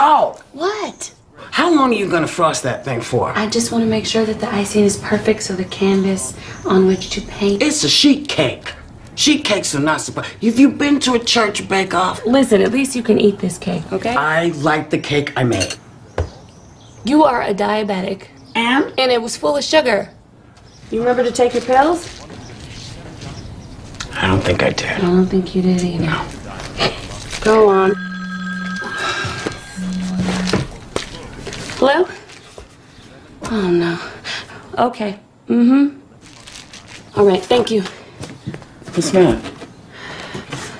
Nicole, What? how long are you gonna frost that thing for? I just want to make sure that the icing is perfect so the canvas on which to paint. It's a sheet cake. Sheet cakes are not supposed. Have you been to a church bake-off? Listen, at least you can eat this cake, okay? I like the cake I made. You are a diabetic, And and it was full of sugar. You remember to take your pills? I don't think I did. I don't think you did either. Go on. Hello? Oh no. Okay. Mm-hmm. All right, thank you. What's that?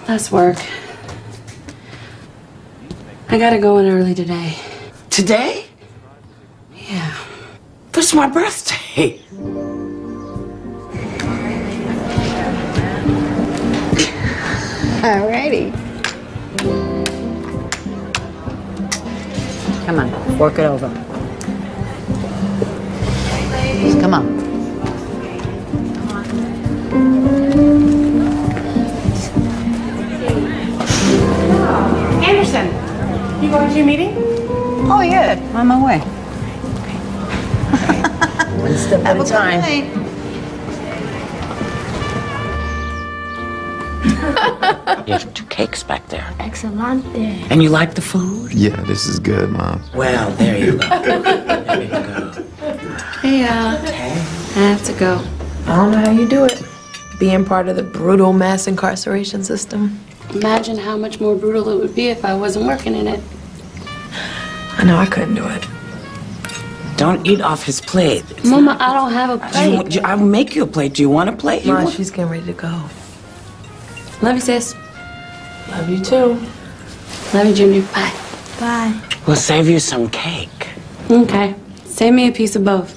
That's work. I gotta go in early today. Today? Yeah. But it's my birthday. Alrighty. Come on, work it over. Come on. Anderson, you going to your meeting? Oh, yeah, I'm on my way. One step at a time. You have two cakes back there. Excelente. And you like the food? Yeah, this is good, Mom. Well, there you go. there you go. Hey, uh, I have to go. I don't know how you do it. Being part of the brutal mass incarceration system. Imagine how much more brutal it would be if I wasn't working in it. I know I couldn't do it. Don't eat off his plate. Mama, I don't have a Do you, plate. do- I'll make you a plate. Do you want a plate? You Ma, want- she's getting ready to go. Love you, sis. Love you too. Love you, Junior. Bye. Bye. We'll save you some cake. Okay. Save me a piece of both.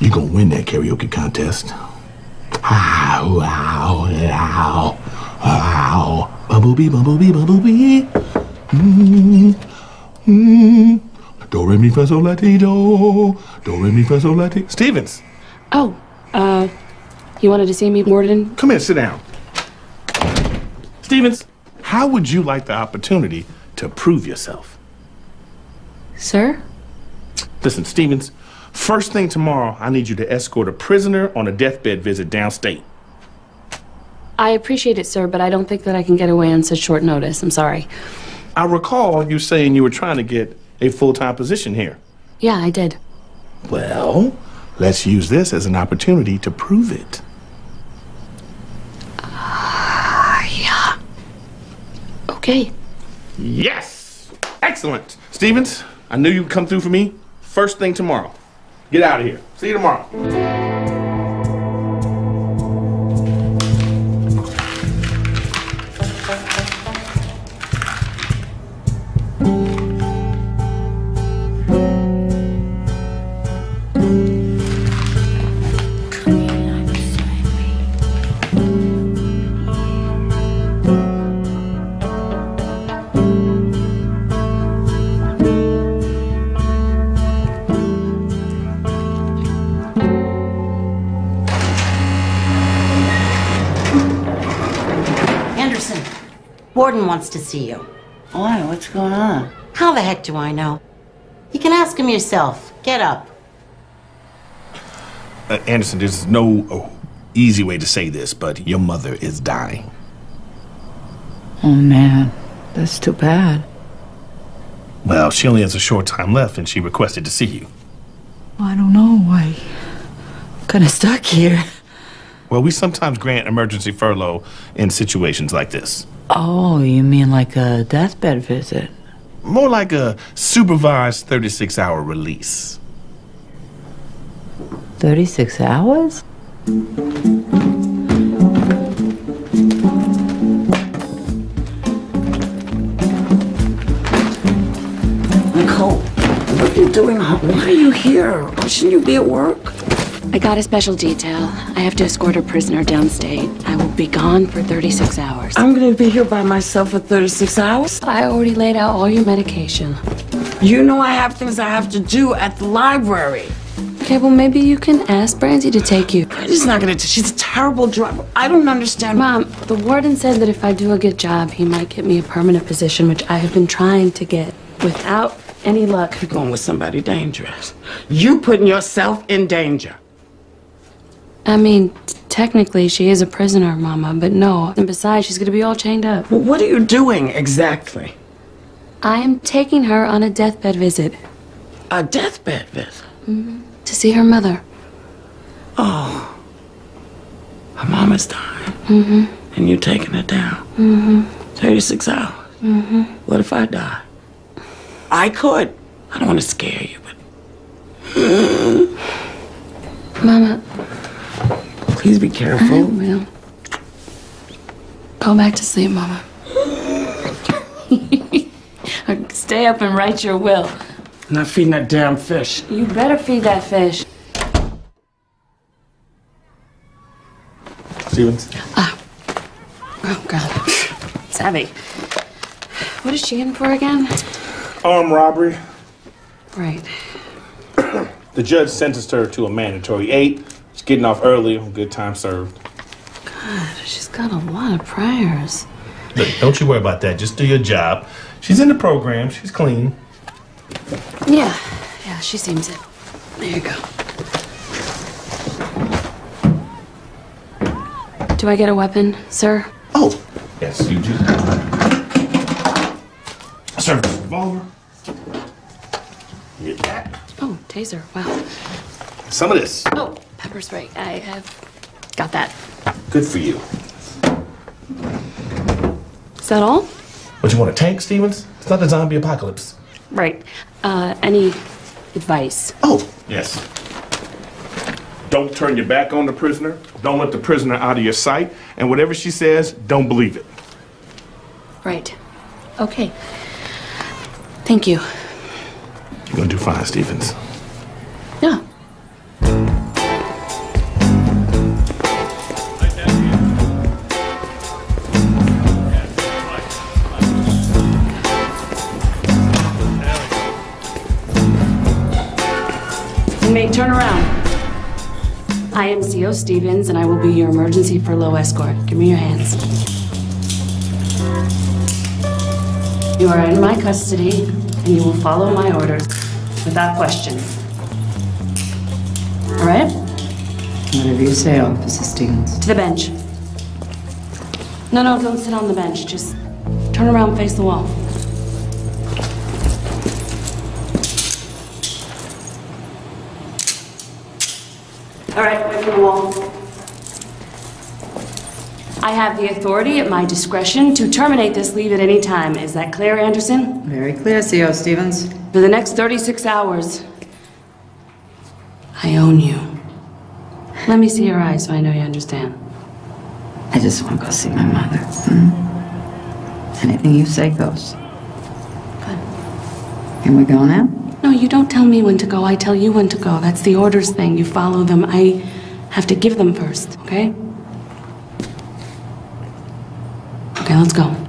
You gonna win that karaoke contest. Ow, ow, ow, ow. Bumblebee, bumblebee, bumblebee. Mm, mm. Do re mi fa sol la ti do. Do re mi fa sol la ti. Stevens, Oh, uh, you wanted to see me, Morden? come here, sit down. Stevens, how would you like the opportunity to prove yourself? Sir? Listen, Stevens, first thing tomorrow, I need you to escort a prisoner on a deathbed visit downstate. I appreciate it, sir, but I don't think that I can get away on such short notice. I'm sorry. I recall you saying you were trying to get a full time position here. Yeah, I did. Well, let's use this as an opportunity to prove it. Okay. Yes! Excellent. Stevens, I knew you'd come through for me first thing tomorrow. Get out of here. See you tomorrow. Wants to see you. Why? What's going on? How the heck do I know? You can ask him yourself. Get up. Uh, Anderson, there's no uh, easy way to say this, but your mother is dying. Oh, man. That's too bad. Well, she only has a short time left, and she requested to see you. Well, I don't know. Why? I'm kind of stuck here. Well, we sometimes grant emergency furlough in situations like this. Oh, you mean like a deathbed visit? More like a supervised 36 hour release. 36 hours? Nicole, what are you doing? Why are you here? Shouldn't you be at work? I got a special detail. I have to escort a prisoner downstate. I will be gone for 36 hours. I'm gonna be here by myself for 36 hours. I already laid out all your medication. You know I have things I have to do at the library. Okay, well, maybe you can ask Brandy to take you. Brandy's not gonna. She's a terrible driver. I don't understand. Mom, the warden said that if I do a good job, he might get me a permanent position, which I have been trying to get without any luck. You're going with somebody dangerous. You putting yourself in danger. I mean, technically, she is a prisoner, Mama, but no. And besides, she's gonna be all chained up. Well, what are you doing exactly? I am taking her on a deathbed visit A deathbed visit. Mm -hmm. to see her mother. Oh, her mama's dying. Mm-hmm. And you're taking her down. Mm-hmm. 36 hours. Mm-hmm. What if I die? I could. I don't want to scare you, but Mama, please be I careful. will. Go back to sleep, Mama. Stay up and write your will. I'm Not feeding that damn fish. You better feed that fish. Stevens? Ah. Oh, God. Savvy. What is she in for again? Armed robbery. Right. The judge sentenced her to a mandatory eight. She's getting off early. Good time served. God, she's got a lot of priors. Look, don't you worry about that. Just do your job. She's in the program. She's clean. Yeah. Yeah, she seems it. There you go. Do I get a weapon, sir? Oh, yes, you do. Service revolver. Get that. Oh, taser. Wow. Some of this. Oh, pepper spray. I have got that. Good for you. Is that all? What you want a tank, Stevens? It's not a zombie apocalypse. Right. Uh, any advice? Oh, yes. Don't turn your back on the prisoner. Don't let the prisoner out of your sight. And whatever she says, don't believe it. Right. Okay. Thank you. You're gonna do fine, Stevens. Yeah. I am CO Stevens, and I will be your emergency furlough escort. Give me your hands. You are in my custody, and you will follow my orders without question. All right? Whatever you say, Officer Stevens. To the bench. No, no, don't sit on the bench. Just turn around and face the wall. All right, away from the wall. I have the authority at my discretion to terminate this leave at any time. Is that clear, Anderson? Very clear, CO Stevens. For the next 36 hours, I own you. Let me see your eyes so I know you understand. I just want to go see my mother. hmm? Anything you say goes. Good. Can we go now? No, you don't tell me when to go. I tell you when to go. That's the orders thing. You follow them. I have to give them first, okay? Okay, let's go.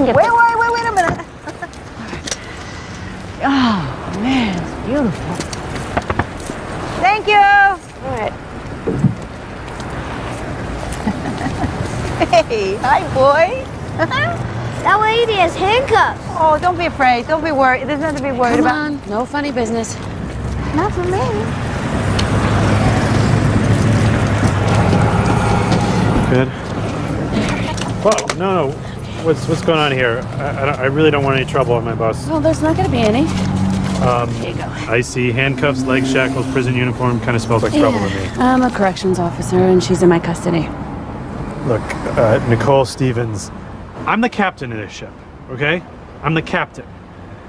Wait, wait, wait, wait a minute. Oh, man, it's beautiful. Thank you. All right. Hey, hi, boy. That lady has handcuffs. Oh, don't be afraid. Don't be worried. There's nothing to be worried Come about. on. No funny business. Not for me. Good. Whoa, no, no. What's what's going on here? I, I, I really don't want any trouble on my bus. Well, there's not going to be any. Um, Here you go. I see handcuffs, leg shackles, prison uniform. Kind of smells like trouble to me. I'm a corrections officer, and she's in my custody. Look, uh, Nicole Stevens, I'm the captain of this ship. Okay, I'm the captain.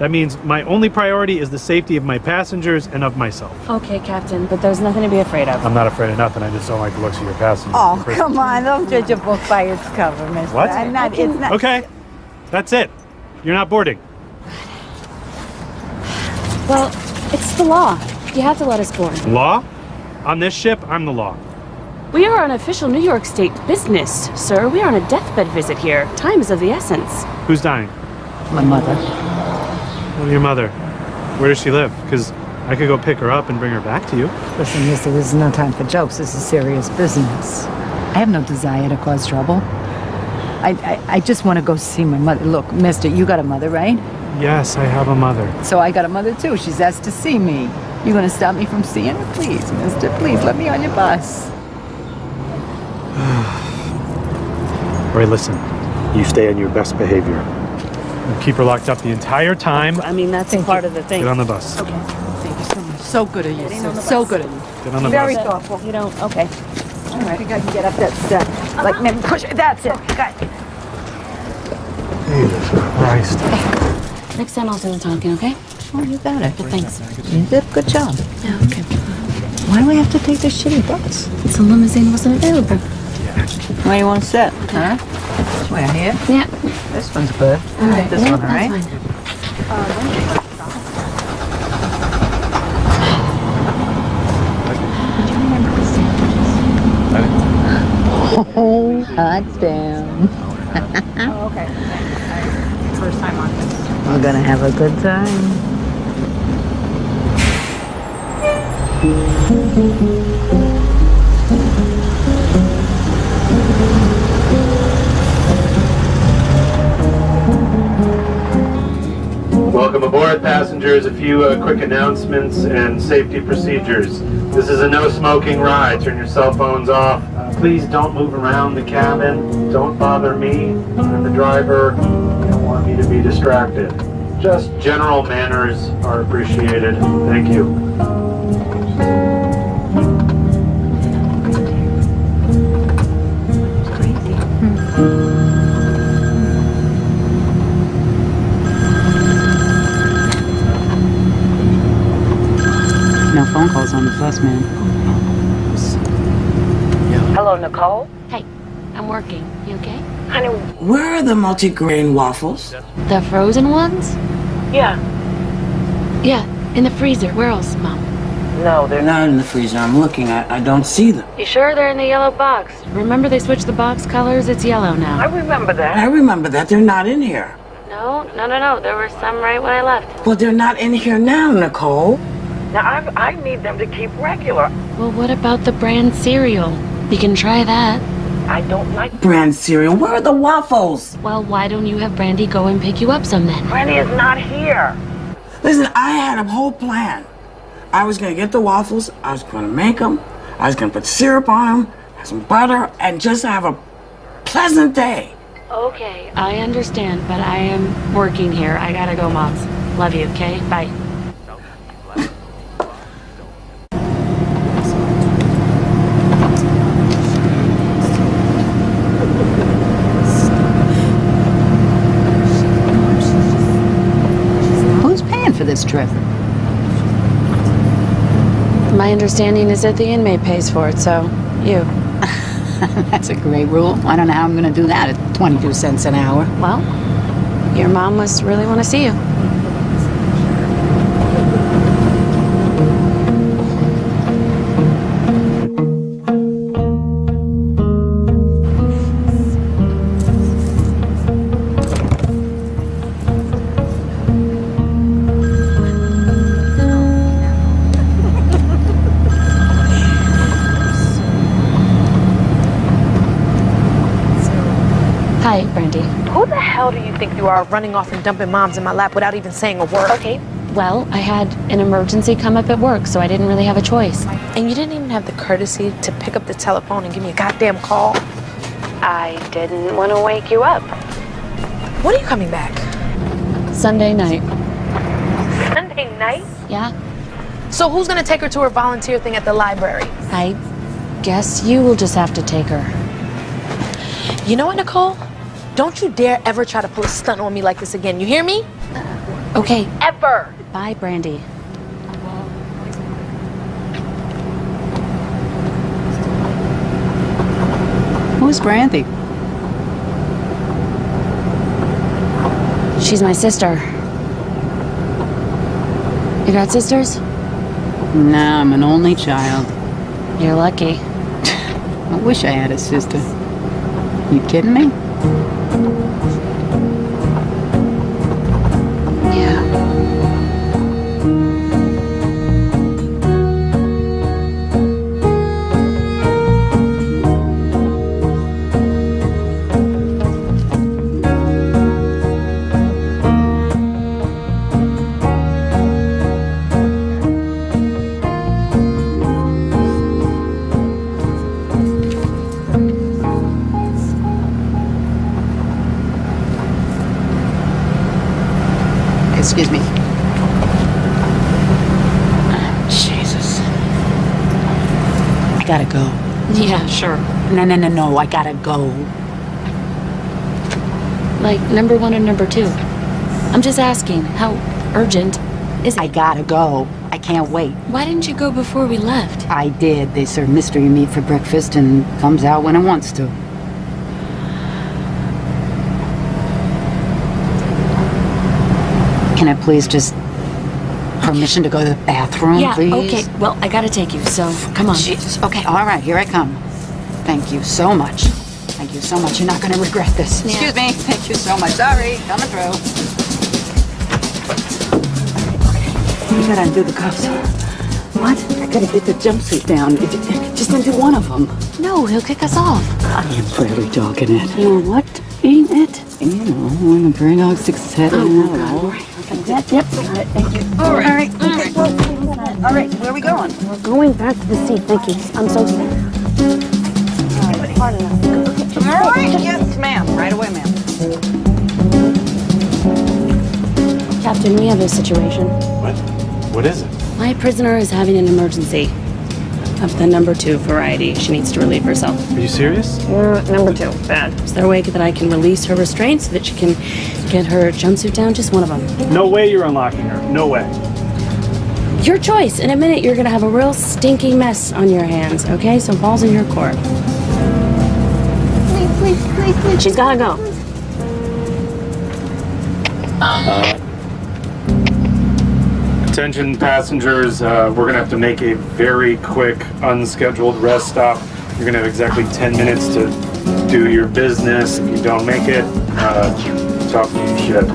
That means my only priority is the safety of my passengers and of myself. Okay, Captain, but there's nothing to be afraid of. I'm not afraid of nothing. I just don't like the looks of your passengers. Oh, in prison. come on. Don't judge a book by its cover, mister. What? I'm not, it's not. Okay, that's it. You're not boarding. Well, it's the law. You have to let us board. Law? On this ship, I'm the law. We are on official New York State business, sir. We are on a deathbed visit here. Time is of the essence. Who's dying? My mother. Well, your mother. Where does she live? Because I could go pick her up and bring her back to you. Listen, mister, this is no time for jokes. This is serious business. I have no desire to cause trouble. I, I, I just want to go see my mother. Look, mister, you got a mother, right? Yes, I have a mother. So I got a mother too. She's asked to see me. You gonna stop me from seeing her? Please, mister, please let me on your bus. All right, listen. You stay on your best behavior. And keep her locked up the entire time. I mean, that's part of the thing. Get on the bus. Okay. Thank you so much. So good of you. So, so good of you. Get on the Very bus. thoughtful. You don't. Okay. I think I can get up that step. Like, maybe push it. That's it. Got it. Jesus Christ. Next time I'll do the talking, okay? Oh, you got it. But thanks. You did a good job. Yeah, okay. Why do we have to take this shitty bus? It's a limousine wasn't available. Where you want to sit? Huh? Where, here? Yeah. This one's good. All right. This yeah, one, all right? that's fine. Oh, hot damn. Oh, okay. First time on this. We're gonna have a good time. Welcome aboard, passengers. A few uh, quick announcements and safety procedures. This is a no smoking ride. Turn your cell phones off. Uh, please don't move around the cabin. Don't bother me. I'm the driver. Don't want me to be distracted. Just general manners are appreciated. Thank you. Calls on the first man. Hello, Nicole? Hey, I'm working. You okay? Honey, Where are the multigrain waffles? The frozen ones? yeah. Yeah, in the freezer. Where else, Mom? No, they're not in the freezer. I'm looking. I, I don't see them. You sure they're in the yellow box? Remember they switched the box colors? It's yellow now. I remember that. I remember that. They're not in here. No, no, no, no. There were some right when I left. Well, they're not in here now, Nicole. Now, I, I need them to keep regular. Well, what about the brand cereal? You can try that. I don't like... Brand cereal. Where are the waffles? Well, why don't you have Brandy go and pick you up some then? Brandy is not here. Listen, I had a whole plan. I was gonna get the waffles. I was gonna make them. I was gonna put syrup on them, have some butter, and just have a pleasant day. Okay, I understand, but I am working here. I gotta go, Moms. Love you, okay? Bye. Who's paying for this trip? My understanding is that the inmate pays for it, so you. That's a great rule. I don't know how I'm going to do that at 22 cents an hour. Well, your mom must really want to see you. You are running off and dumping moms in my lap without even saying a word? Okay, well, I had an emergency come up at work, so I didn't really have a choice. And you didn't even have the courtesy to pick up the telephone and give me a goddamn call. I didn't want to wake you up. When are you coming back? Sunday night. Sunday night? Yeah? So who's gonna take her to her volunteer thing at the library? I guess you will just have to take her. You know what, Nicole? Don't you dare ever try to pull a stunt on me like this again. You hear me? Okay, Ever. bye, Brandy. Who's Brandy? She's my sister. You got sisters? Nah, I'm an only child. You're lucky. I wish I had a sister. You kidding me? Thank you. No, no, no, no. I gotta go. Like number one and number two. I'm just asking, how urgent is I gotta go. I can't wait. Why didn't you go before we left? I did. They serve mystery meat for breakfast and comes out when it wants to. Can I please just permission to go to the bathroom, yeah, please? okay. Well, I gotta take you, so come on. Jesus. Okay, all right, here I come. Thank you so much. Thank you so much. You're not going to regret this. Yeah. Excuse me. Thank you so much. Sorry. Coming through. You gotta undo the cuffs. What? I gotta get the jumpsuit down. Just undo one of them. No, he'll kick us off. I am prairie dogging it. You know what? Ain't it? You know, when the prairie dog sticks his head in. Oh, I God. know. Yep, yep. All right, thank you. All right, all right. Okay. All right, where are we going? We're going back to the seat. Thank you. I'm so sorry. Pardon us. All right. Yes, ma'am. Right away, ma'am. Captain, we have a situation. What? What is it? My prisoner is having an emergency. Of the number two variety. She needs to relieve herself. Are you serious? Mm, number two. Bad. Is there a way that I can release her restraints so that she can get her jumpsuit down? Just one of them. No way you're unlocking her. No way. Your choice. In a minute, you're gonna have a real stinky mess on your hands, okay? So ball's in your court. She's gotta go. Attention passengers, uh, we're gonna have to make a very quick, unscheduled rest stop. You're gonna have exactly 10 minutes to do your business. If you don't make it, uh, talk to you shit.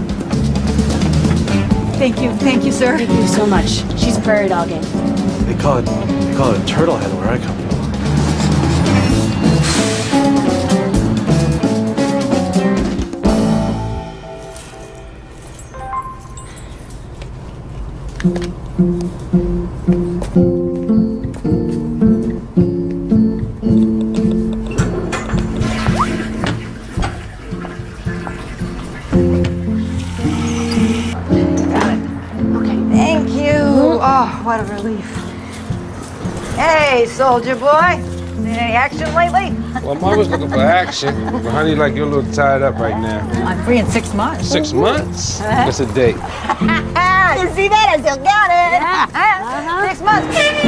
Thank you, thank you, sir. Thank you so much. She's prairie dogging. They call it they call it a turtle head where I come soldier boy. Seen any action lately? Well, I'm always looking for action. But honey, like you're a little tied up right now. I'm free in six months. Six months? Uh-huh. That's a date. you see that? I still got it. Six months. Uh-huh.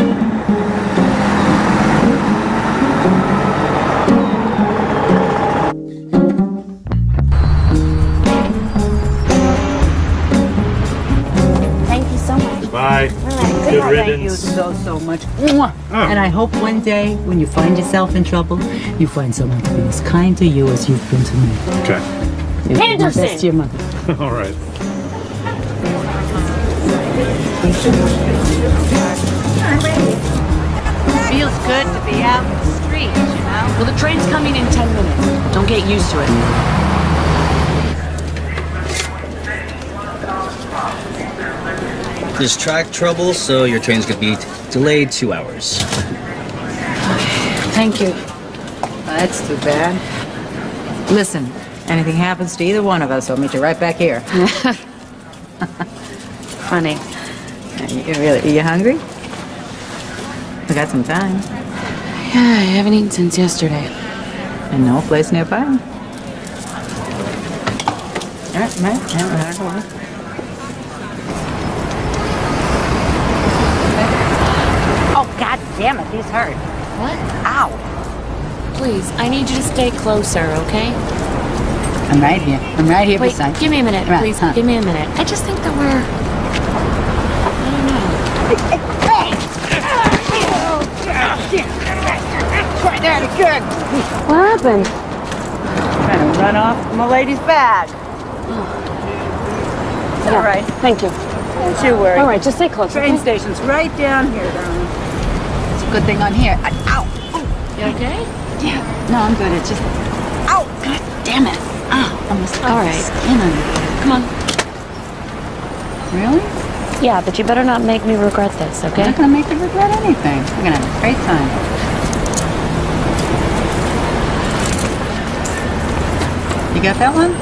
Good Thank you so, so much. Mwah. Oh. And I hope one day, when you find yourself in trouble, you find someone to be as kind to you as you've been to me. Okay. You do my Anderson! best to your mother. All right. Feels good to be out in the streets, you know? Well, the train's coming in 10 minutes. Don't get used to it. There's track trouble, so your train's gonna be delayed two hours. Thank you. That's too bad. Listen, anything happens to either one of us, I'll meet you right back here. Funny. You really, are you hungry? We got some time. Yeah, I haven't eaten since yesterday. And no place nearby. Right, right, right, right. Damn hurt. What? Ow. Please, I need you to stay closer, okay? I'm right here. I'm right here Wait, beside you. give me a minute, Right, please. huh. Give me a minute. I just think that we're. I don't know. Try that again. What happened? Trying to run off my lady's bag. It's all right. Thank you. Don't you worry. All right, just stay close. Train okay? station's right down here, darling. Good thing I'm here. I- Ow. Oh. You okay? Yeah. No, I'm good. It's just. Ow. God damn it. Ah, ow. Almost All the skin it. Come on. Really? Yeah, but you better not make me regret this, okay? I'm not gonna make you regret anything. We're gonna have a great time. You got that one?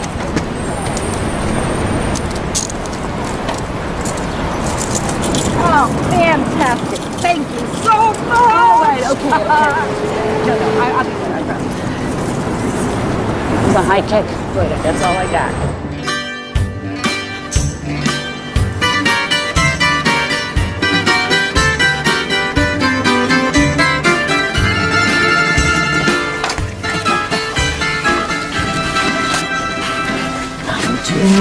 Oh, fantastic. Thank you so much. All right, okay. no, no, I, I'll be good, I promise. It's a high kick. Good, that's all I got.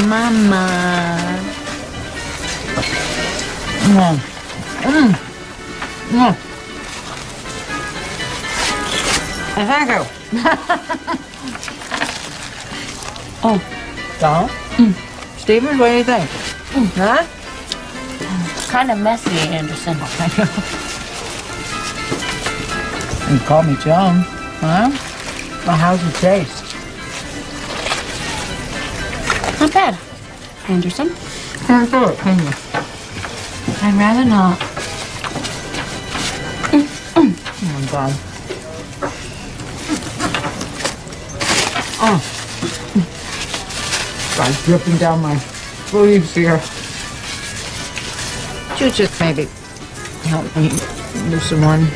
mama. Mm. Mm. Mm. Thank you. Oh. So, Stevens, what do you think? Huh? Kind of messy, Anderson. I know. You call me Joan, huh? Well, how's it taste? Not bad. Anderson? Can't do it, can you? I'd rather not. Oh, God. Oh. God, dripping down my sleeves here. You just maybe help me loosen one?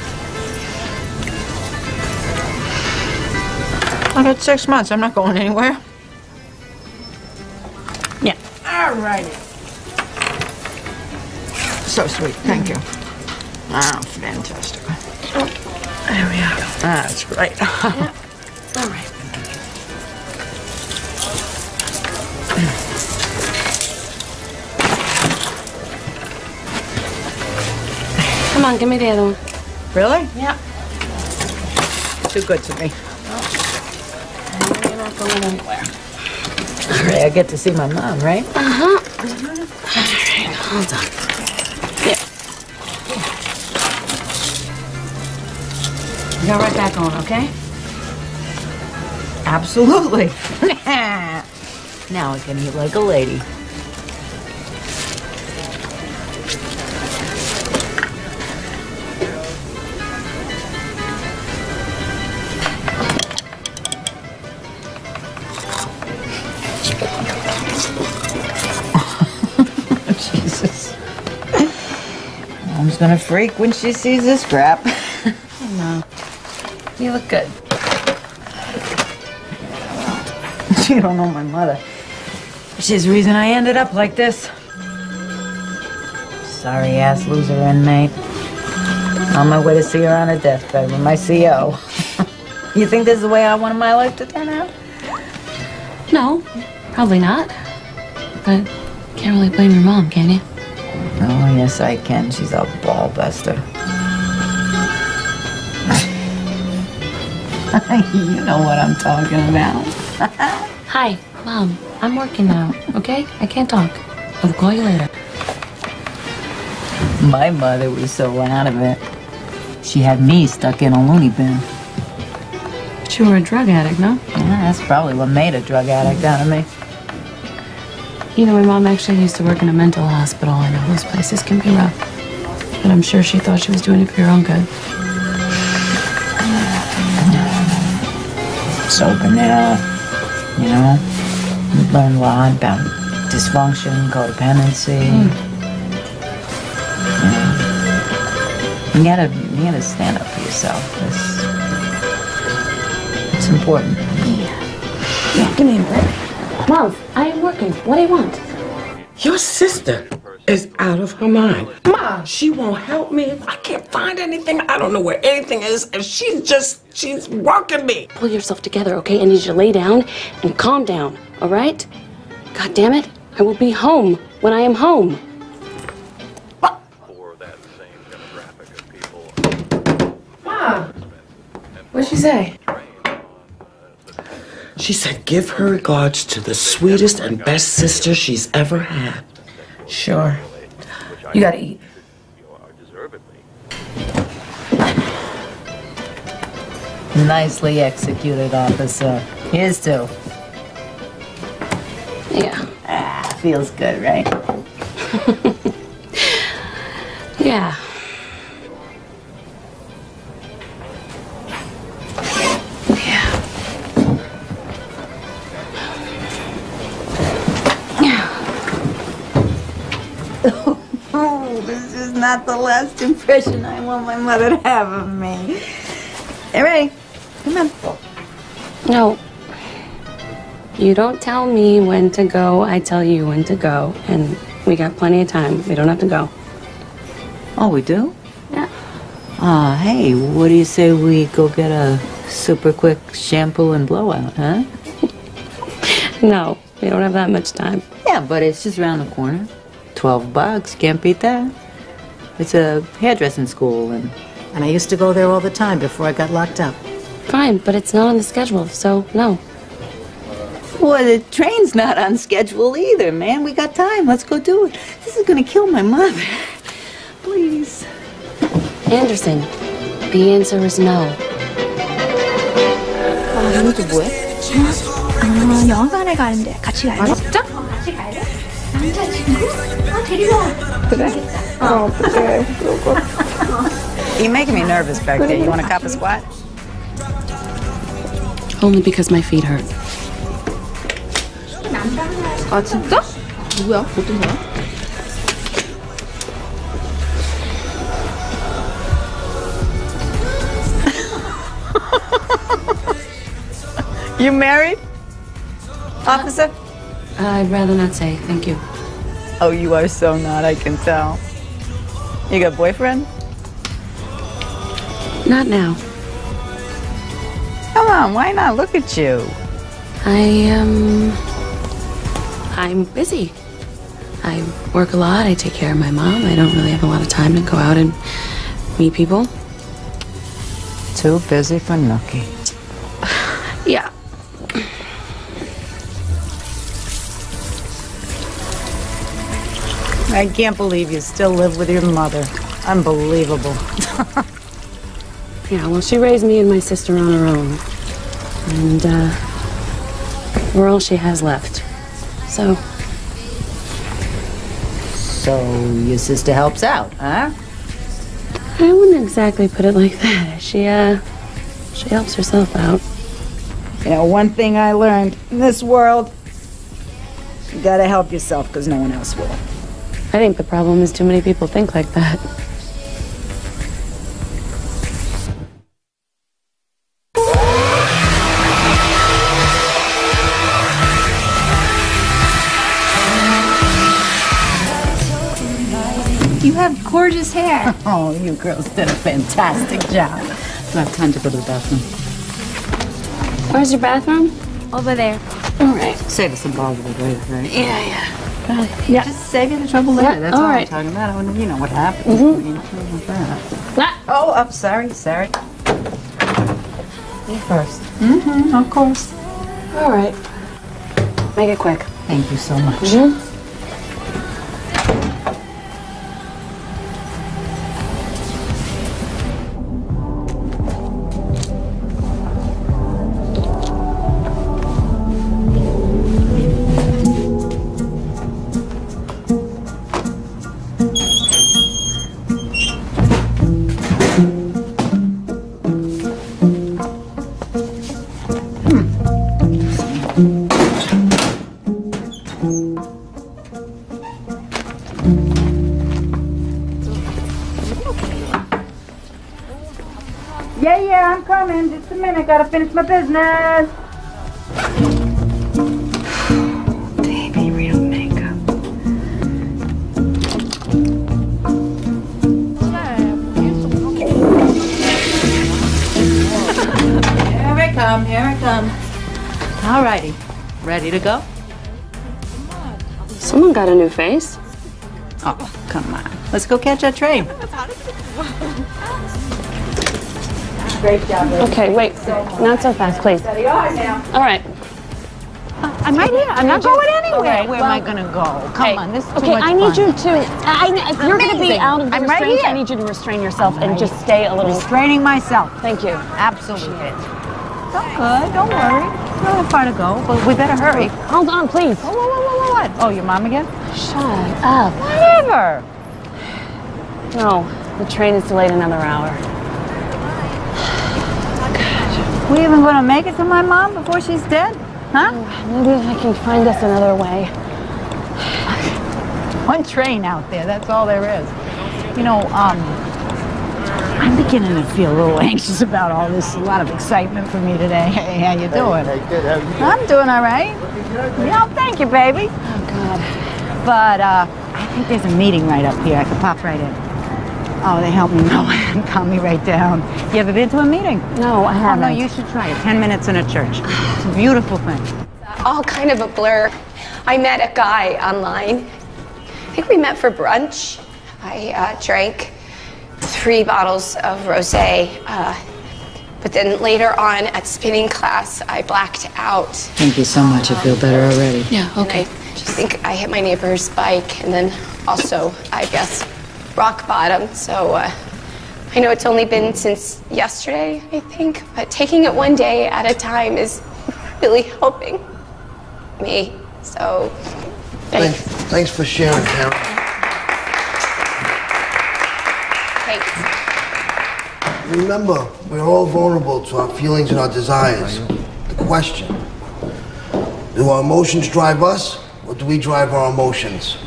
I got six months. I'm not going anywhere. Yeah. All righty. so sweet. Thank you. Ah, fantastic. Are. That's great. All right. Come on, give me the other one. Really? Yeah. Too good to me. You're not going anywhere. All right, I get to see my mom, right? Uh huh. All right, hold on. Go right back on, okay? Absolutely. now I can eat like a lady. Jesus. Mom's gonna freak when she sees this crap. You look good. You don't know my mother. She's the reason I ended up like this. Sorry ass loser inmate. On my way to see her on her deathbed with my CO. you think this is the way I wanted my life to turn out? No, probably not. But can't really blame your mom, can you? Oh, yes, I can. She's a ball buster. you know what I'm talking about. Hi, mom. I'm working now. Okay, I can't talk. I'll call you later. My mother was so out of it. She had me stuck in a loony bin. But you were a drug addict, no? Yeah, that's probably what made a drug addict out of me. You know, my mom actually used to work in a mental hospital. I know those places can be rough. But I'm sure she thought she was doing it for your own good. It's open it up, you know? You learn a lot about dysfunction, codependency. You, know? you gotta, you gotta stand up for yourself. It's, it's important. Yeah, give me a minute. Mom, I am working. What do you want? Your sister is out of her mind. Ma, she won't help me. I can't find anything. I don't know where anything is. And she's just, she's working me. Pull yourself together, okay? I need you to lay down and calm down, all right? God damn it. I will be home when I am home. Ma, What'd she say? she said give her regards to the sweetest and best sister she's ever had. Sure. You gotta eat. Nicely executed, officer. Here's two. Yeah. Ah, feels good, right? Yeah. Not the last impression I want my mother to have of me. Hey, ready? Come on. No. You don't tell me when to go, I tell you when to go. And we got plenty of time. We don't have to go. Oh, we do? Yeah. Ah, hey, what do you say we go get a super quick shampoo and blowout, huh? No, we don't have that much time. Yeah, but it's just around the corner. Twelve bucks, can't beat that. It's a hairdressing school, and and I used to go there all the time before I got locked up. Fine, but it's not on the schedule, so no. Well, the train's not on schedule either, man. We got time. Let's go do it. This is gonna kill my mother. Please. Anderson, the answer is no. 아, 이것도 뭐해? 아, 영화관에 가는데 같이 갈래? 진짜? 같이 갈래? 남자친구? 아, 데리고 와. 그래? 아, 어떡해. You're making me nervous back there. You want to cop a squat? Only because my feet hurt. 아, 진짜? 누구야? 어떤 사람? You married? Officer? I'd rather not say, thank you. Oh, you are so not, I can tell. You got a boyfriend? Not now. Come on, why not? Look at you. I, um. I'm busy. I work a lot. I take care of my mom. I don't really have a lot of time to go out and meet people. Too busy for Nookie. Yeah. I can't believe you still live with your mother. Unbelievable. Yeah, well, she raised me and my sister on her own. And, uh, we're all she has left. So, So your sister helps out, huh? I wouldn't exactly put it like that. She, uh, she helps herself out. You know, one thing I learned in this world, you gotta help yourself because no one else will. I think the problem is too many people think like that. You have gorgeous hair. Oh, you girls did a fantastic job. Do I have time to go to the bathroom? Where's your bathroom? Over there. All right. Save us some balls later, right? Yeah, yeah. Yeah. Just save you the trouble later. Yeah, That's all all, right. I'm talking about. I wanna- You know what happens. Mhm. when you. Oh, I'm sorry, sorry. You first. Mm-hmm, of course. All right. Make it quick. Thank you so much. Mhm. Yeah, my business. Baby, real makeup. Here I come. Here I come. All righty. Ready to go? Someone got a new face. Oh, come on. Let's go catch our train. Great job, baby. Okay, wait. Not so fast, please. Steady on now. All right. Uh, I'm right here. I'm not going anywhere. Okay, Where am I gonna go? Come Hey, on, this is too okay, much I need fun. you to. I, if you're going to be out of the I'm right restraints, I need you to restrain yourself and just stay a little. Restraining myself. Thank you. Absolutely. It's all good. Don't worry. We don't have far to go, but we better hurry. Hold on, please. Oh, what, what, what, what, what? Oh, your mom again? Shut up. Whatever. No, the train is delayed another hour. We even gonna make it to my mom before she's dead? Huh? Maybe I can find us another way. One train out there, that's all there is. You know, um, I'm beginning to feel a little anxious about all this. A lot of excitement for me today. Hey, how you doing? Hey, good. How you? I'm doing all right. Yeah, thank you, baby. Oh, God. But uh, I think there's a meeting right up here. I could pop right in. Oh, they help me know and calm me right down. You ever been to a meeting? No, I Oh, haven't. no, you should try it. Ten minutes in a church. It's a beautiful thing. all kind of a blur. I met a guy online. I think we met for brunch. I uh, drank three bottles of rosé, uh, but then later on at spinning class, I blacked out. Thank you so much. I feel better already. Yeah, okay. I think I hit my neighbor's bike, and then also, I guess, rock bottom. So uh, I know it's only been since yesterday, I think, but taking it one day at a time is really helping me. So Thanks, thanks for sharing, Karen. thanks. Remember, we're all vulnerable to our feelings and our desires. The question do our emotions drive us, or do we drive our emotions?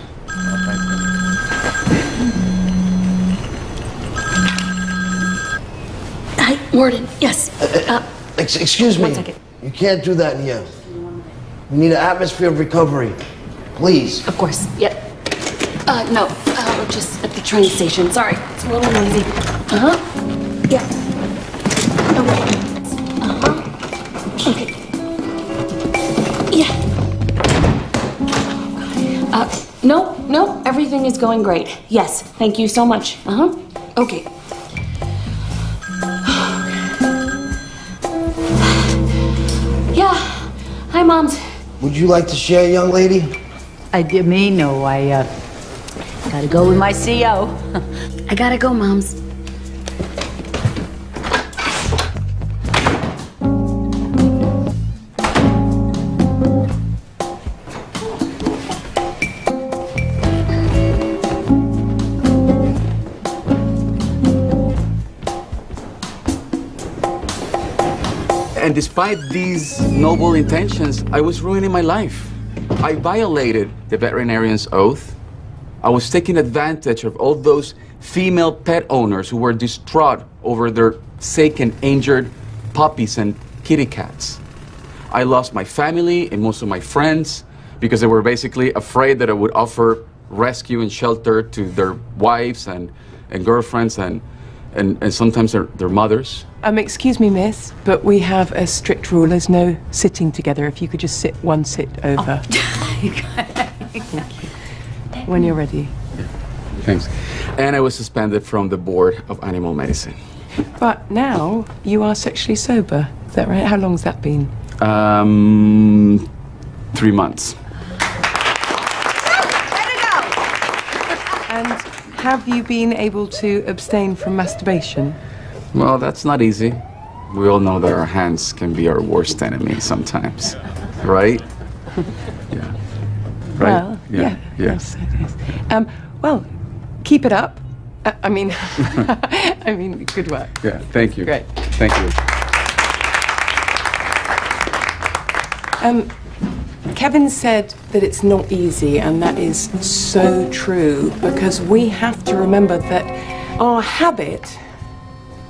Warden. Yes. Uh, Ex- excuse me. One second. You can't do that in here. We need an atmosphere of recovery. Please. of course. Yep. Uh, no, uh, we're just at the train station. Sorry, it's a little noisy. Uh huh. Yeah. Okay. Uh huh. Okay. Yeah. Uh, no, no, everything is going great. Yes, thank you so much. Uh huh. Okay. Hi, moms. Would you like to share, young lady? I did me no. I uh, gotta go with my CO. I gotta go, moms. And despite these noble intentions, I was ruining my life. I violated the veterinarian's oath. I was taking advantage of all those female pet owners who were distraught over their sick and injured puppies and kitty cats. I lost my family and most of my friends because they were basically afraid that I would offer rescue and shelter to their wives and, and girlfriends and, and, and sometimes they're mothers. Um, excuse me, miss, but we have a strict rule. There's no sitting together. If you could just sit one sit over. when you're ready. Thanks. And I was suspended from the board of animal medicine. But now you are sexually sober. Is that right? How long's that been? Um, three months. And have you been able to abstain from masturbation? Well, that's not easy. We all know that our hands can be our worst enemy sometimes, right? Yeah. Right? Well, yeah, Yes, it is. Um, well, keep it up. Uh, I mean, I mean, good work. Yeah, thank you. Great. Thank you. Um, Kevin said that it's not easy, and that is so true because we have to remember that our habit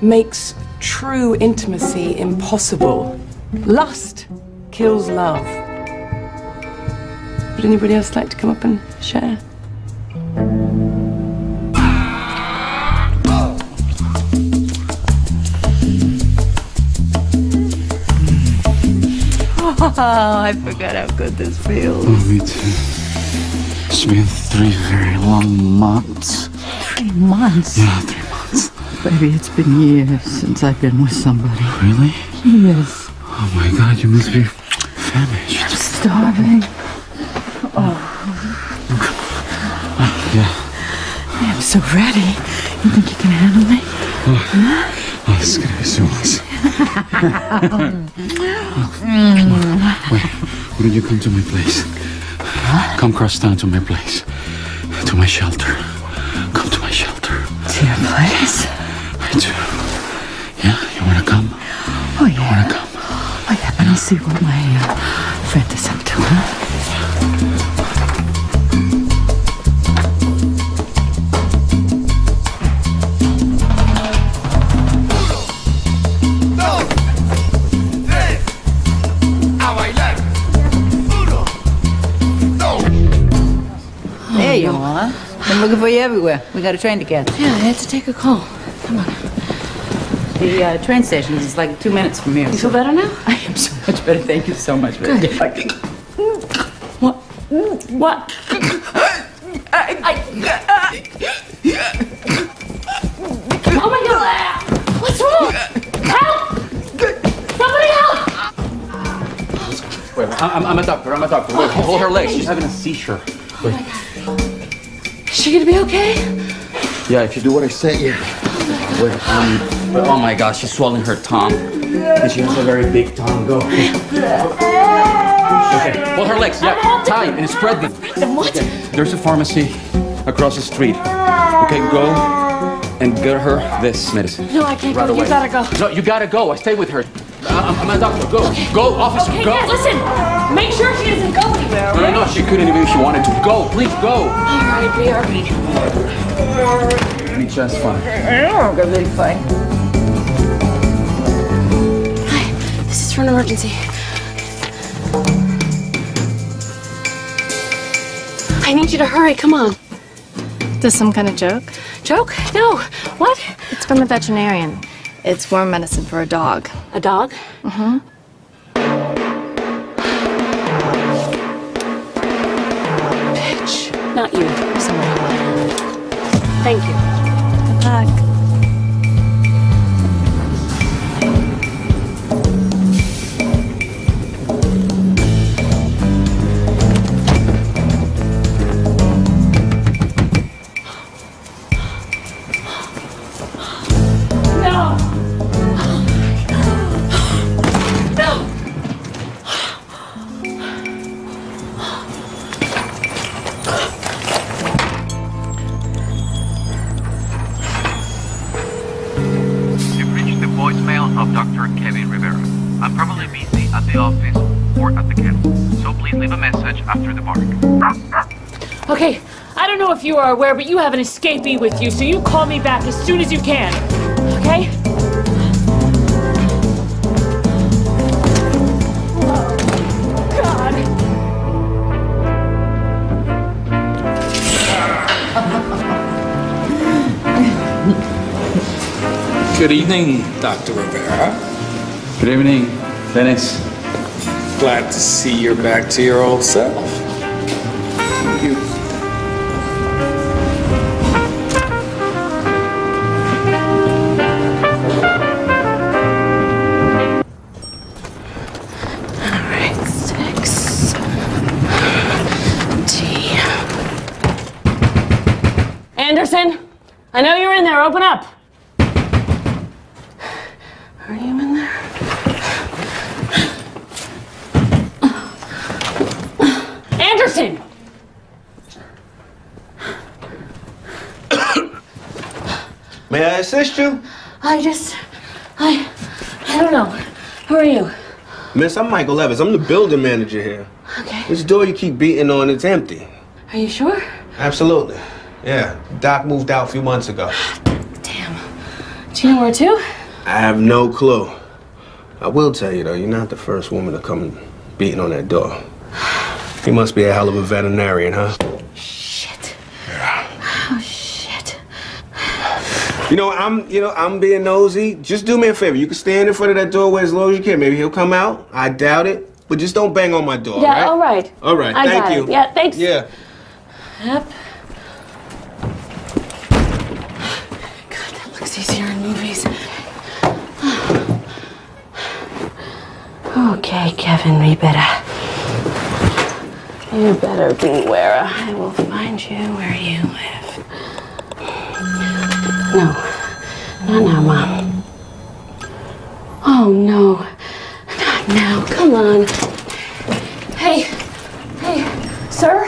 makes true intimacy impossible. Lust kills love. Would anybody else like to come up and share? Oh, I forgot how good this feels. Oh, me too. It's been three very long months. Three months? Yeah, three months. Baby, it's been years since I've been with somebody. Really? Years. Oh my god, you must be famished. I'm starving. Oh, Yeah. I'm so ready. You think you can handle me? Oh, oh this is gonna be so awesome. Mm. Wait, why don't you come to my place? Come cross town to my place. To my shelter. Come to my shelter. To your place? I do. Yeah, you wanna come? Oh, yeah. You wanna come? Oh, yeah. Let me see what my uh, friend is up to, huh? For you everywhere. We got a train to catch. Yeah, I had to take a call. Come on. The uh, train station is like two minutes from here. You feel better now? I am so much better. Thank you so much. Good. What? What? Oh my god! What's wrong? Help! Somebody help! Wait, I'm, I'm a doctor. I'm a doctor. Wait, hold her leg. She's having a seizure. Wait. Is she gonna be okay? Yeah, if you do what I say, yeah. Wait, um, but oh my gosh, she's swallowing her tongue. And she has a very big tongue. Go. Okay, hold her legs. Yeah, tie and spread them. What? There's a pharmacy across the street. Okay, go and get her this medicine. No, I can't right go. Away. You gotta go. No, you gotta go. I stay with her. I- I'm a doctor. Go. Go, officer. Okay, go. yeah, listen. Make sure she doesn't go anywhere. No, no, no. She couldn't even if she wanted to. Go, please go. All right, BRB. Be just fine. I'm gonna be fine. Hi, this is for an emergency. I need you to hurry. Come on. This some kind of joke? Joke? No. What? It's from the veterinarian. It's worm medicine for a dog. A dog? Mm-hmm. Are aware, but you have an escapee with you, so you call me back as soon as you can. Okay? Oh, God. Good evening, Dr. Rivera. Good evening, Dennis. Glad to see you're back to your old self. Assist you? I just. I. I don't know. Who are you? Miss, I'm Michael Evans. I'm the building manager here. Okay. This door you keep beating on, it's empty. Are you sure? Absolutely. Yeah, Doc moved out a few months ago. Damn. Do you know where to? I have no clue. I will tell you though, you're not the first woman to come beating on that door. He must be a hell of a veterinarian, huh? Oh, shit. You know, I'm, you know, I'm being nosy. Just do me a favor. You can stand in front of that doorway as long as you can. Maybe he'll come out. I doubt it. But just don't bang on my door, Yeah, right? all right. All right, I thank you. it. Yeah, thanks. Yeah. Yep. God, that looks easier in movies. Okay, Kevin Rivera. You better beware. I will find you where you live. No. Not now, Mom. Oh, no. Not now. Come on. Hey, hey, sir?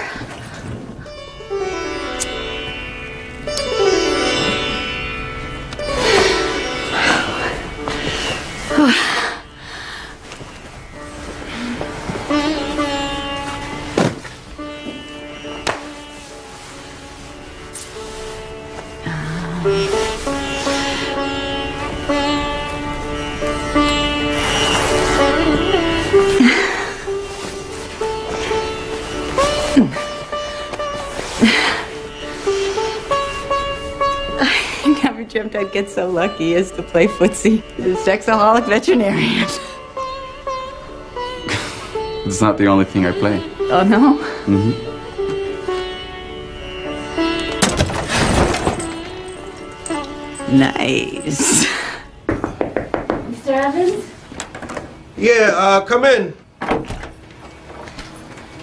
Dreamt I'd get so lucky as to play footsie with a sexaholic veterinarian. It's not the only thing I play. Oh no? Mm-hmm. Nice. Mr. Evans? Yeah, uh, come in.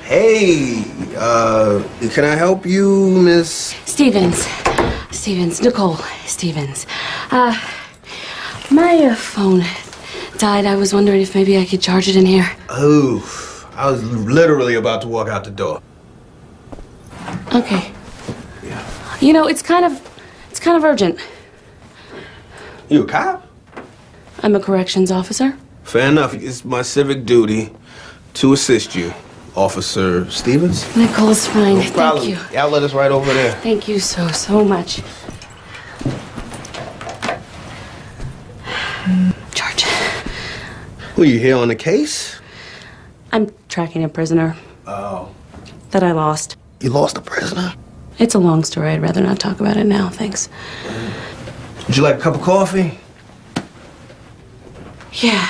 Hey, uh, can I help you, Miss? Stevens. Stevens. Nicole Stevens. Uh, my uh, phone died. I was wondering if maybe I could charge it in here. Oof. I was literally about to walk out the door. Okay. Yeah. You know, it's kind of, it's kind of urgent. You a cop? I'm a corrections officer. Fair enough. It's my civic duty to assist you, Officer Stevens. Nicole's fine. No Thank problem. you. Y'all let us right over there. Thank you so, so much. George, Who you here on the case? I'm tracking a prisoner Oh. that I lost. You lost a prisoner? It's a long story. I'd rather not talk about it now, thanks. Would you like a cup of coffee? Yeah,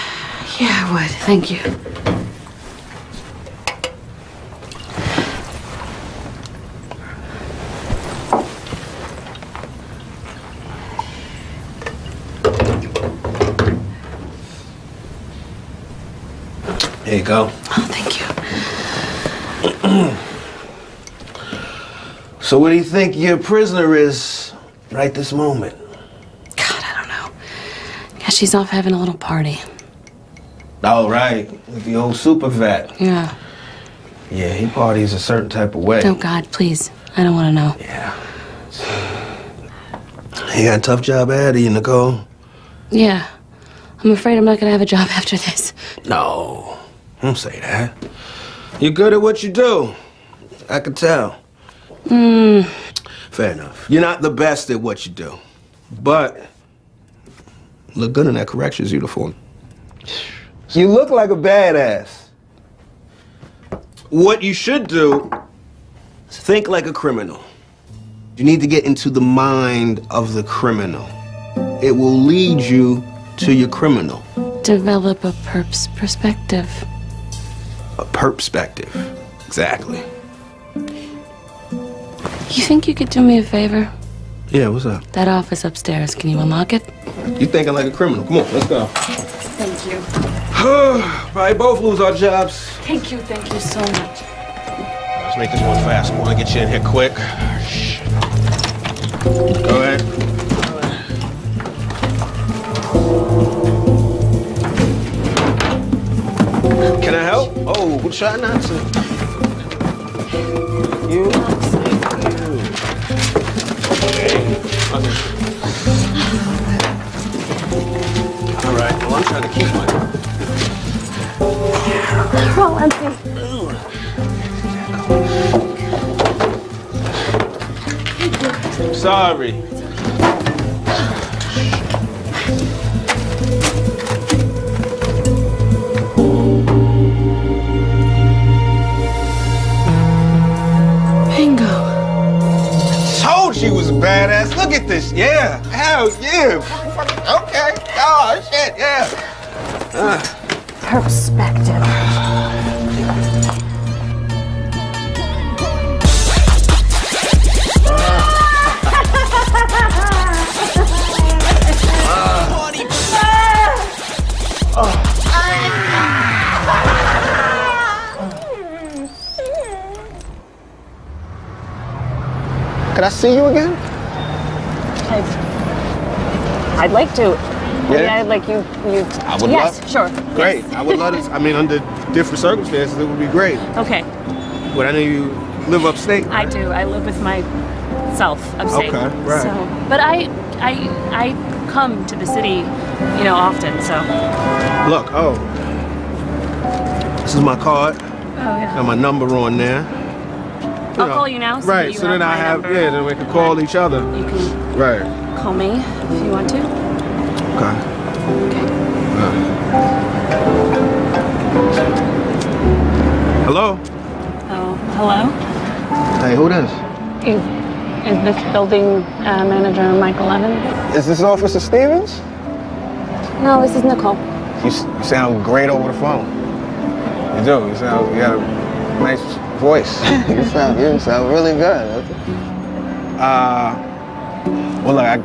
yeah, I would. Thank you. Here you go. Oh, thank you. So what do you think your prisoner is right this moment? God, I don't know. Yeah, she's off having a little party. All right. With the old super vet. Yeah. Yeah, he parties a certain type of way. Oh, God, please. I don't want to know. Yeah. You got a tough job ahead of you, Nicole. Yeah. I'm afraid I'm not going to have a job after this. No, don't say that. You're good at what you do. I can tell. Hmm. Fair enough. You're not the best at what you do, but look good in that corrections uniform. You look like a badass. What you should do is think like a criminal. You need to get into the mind of the criminal. It will lead you to your criminal. Develop a perp's perspective. A perspective. Exactly. You think you could do me a favor? Yeah, what's up? That office upstairs, can you unlock it? You thinking like a criminal. Come on, let's go. Thank you. Probably both lose our jobs. Thank you, thank you so much. Let's make this one fast. I want to get you in here quick. Go ahead. Can I help? Oh, we'll try not to. You. All right. Well, I'm trying to keep my. Roll empty. Sorry. Badass. Look at this. Yeah. Hell yeah. Okay. Oh, shit. Yeah. Uh. Perspective. Could I see you again? I'd like to. Yeah? I'd like you. You. I would yes, love- sure. Great. I would love to. I mean, under different circumstances, it would be great. Okay, But I know you live upstate. I do. I live with myself upstate. Okay, right. So, but I, I, I come to the city, you know, often. So. Look, oh. This is my card. Oh yeah. Got my number on there. I'll call you now. So right, you so then I have, number. yeah, then we can call each other. You can Right. call me if you want to. Okay. Okay. Hello? Oh, hello. Hey, who this? Is, is this building uh, manager Michael Evans? Is this Officer Stevens? No, this is Nicole. You, s- you sound great over the phone. You do. You sound, you got a nice voice. you sound you sound really good. Uh, well, look, I,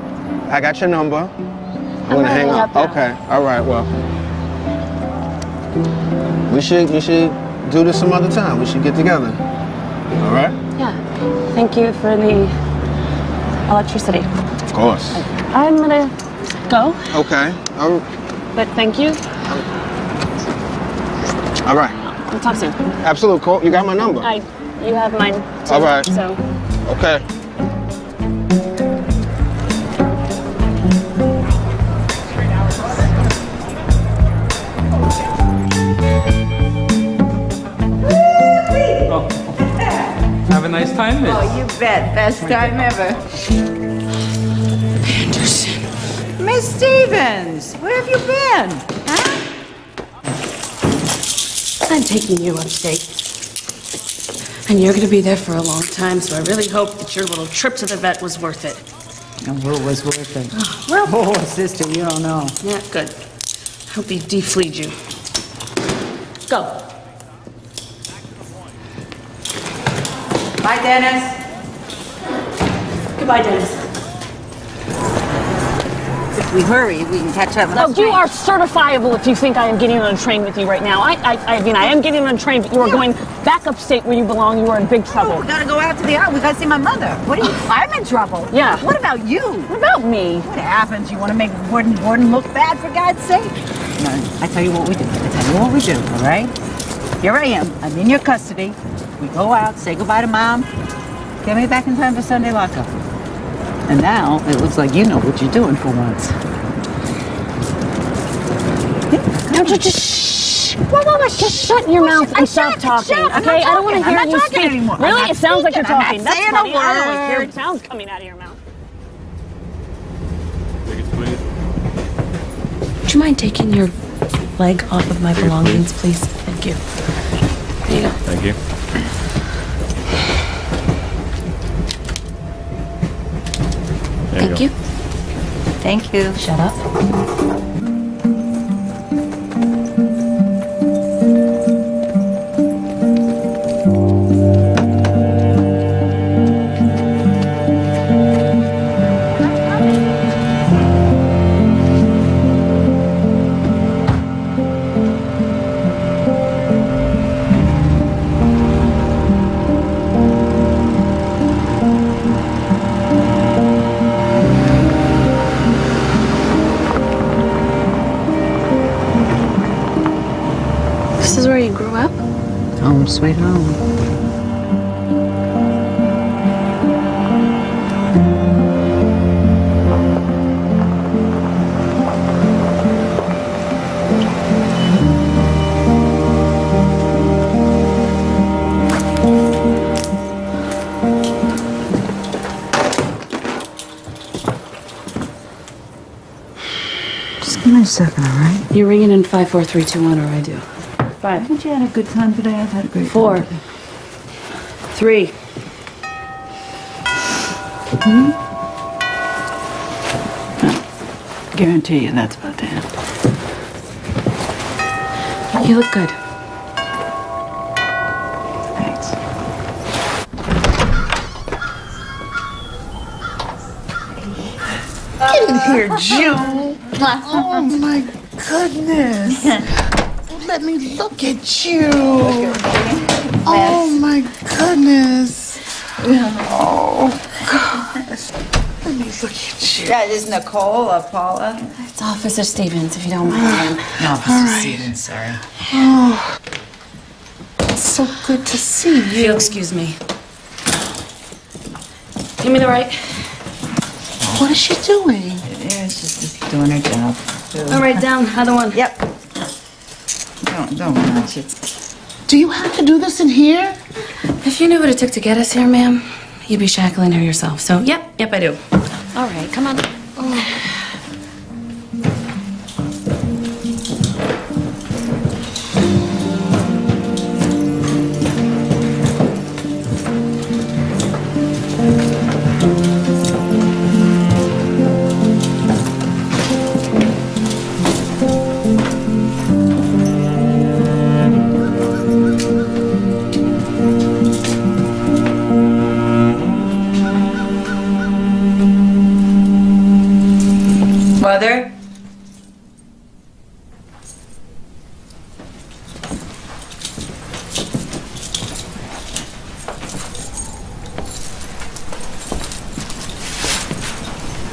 I got your number. I'm gonna hang up. up. Okay. All right. Well, we should we should do this some other time. We should get together. All right. Yeah. Thank you for the electricity. Of course. I'm gonna go, Okay. All, but thank you. all right. We'll talk soon. Absolute. Cool. You got my number. I, you have mine. Too, All right. So. Okay. Time, miss. Oh, you bet. Best time ever. Anderson. Miss Stevens, where have you been? I'm taking you upstate. And you're gonna be there for a long time, so I really hope that your little trip to the vet was worth it. And what was worth it? Oh, well, Oh, sister, you don't know. yeah, good. Hope he defleed you. Go. Bye, Dennis. Goodbye, Dennis. If we hurry, we can catch up. No, you are certifiable if you think I am getting on a train with you right now. I, I, I mean, I am getting on a train, but you are going back upstate where you belong. You are in big trouble. We gotta go out to the island. We gotta see my mother. What are you? I'm in trouble. Yeah. What about you? What about me? What happens? You want to make Gordon Gordon look bad for God's sake? No, I tell you what we do. I tell you what we do. All right. Here I am. I'm in your custody. We go out, say goodbye to mom. Get me back in time for Sunday lockup. And now it looks like you know what you're doing for once. No, just, just shh. Whoa, whoa, whoa, just shut your mouth and stop talking, I'm okay? not I don't want to hear I'm not you talking speak. anymore. I'm Really? not It sounds like you're speaking. I'm not talking. That's saying a funny. I don't want to hear it. Sounds coming out of your mouth. Would you mind taking your leg off of my belongings, please? Thank you. There you go. Thank you. Thank go. you. Thank you. Shut up. Home, sweet home. Just give me a second, all right? You ring ringing in five, four, three, two, one, or I do. Five. Haven't you had a good time today? I've had a great Four. time. Three. Hmm? Guarantee you that's about to end. You look good. Thanks. Get in here, June. Oh my goodness. Let me look at you. Oh my goodness. Oh gosh. Let me look at you. That is Nicole or Paula. It's Officer Stevens, if you don't mind. ma'am. No, All right. Stevens, sorry. Oh, it's so good to see If you'll excuse me. Give me the right. What is she doing? Yeah, she's just doing her job. All right, down. Other one. Yep. Don't, don't it. Do you have to do this in here? If you knew what it took to get us here, ma'am, you'd be shackling her yourself. So, yep, yep, I do. All right, come on.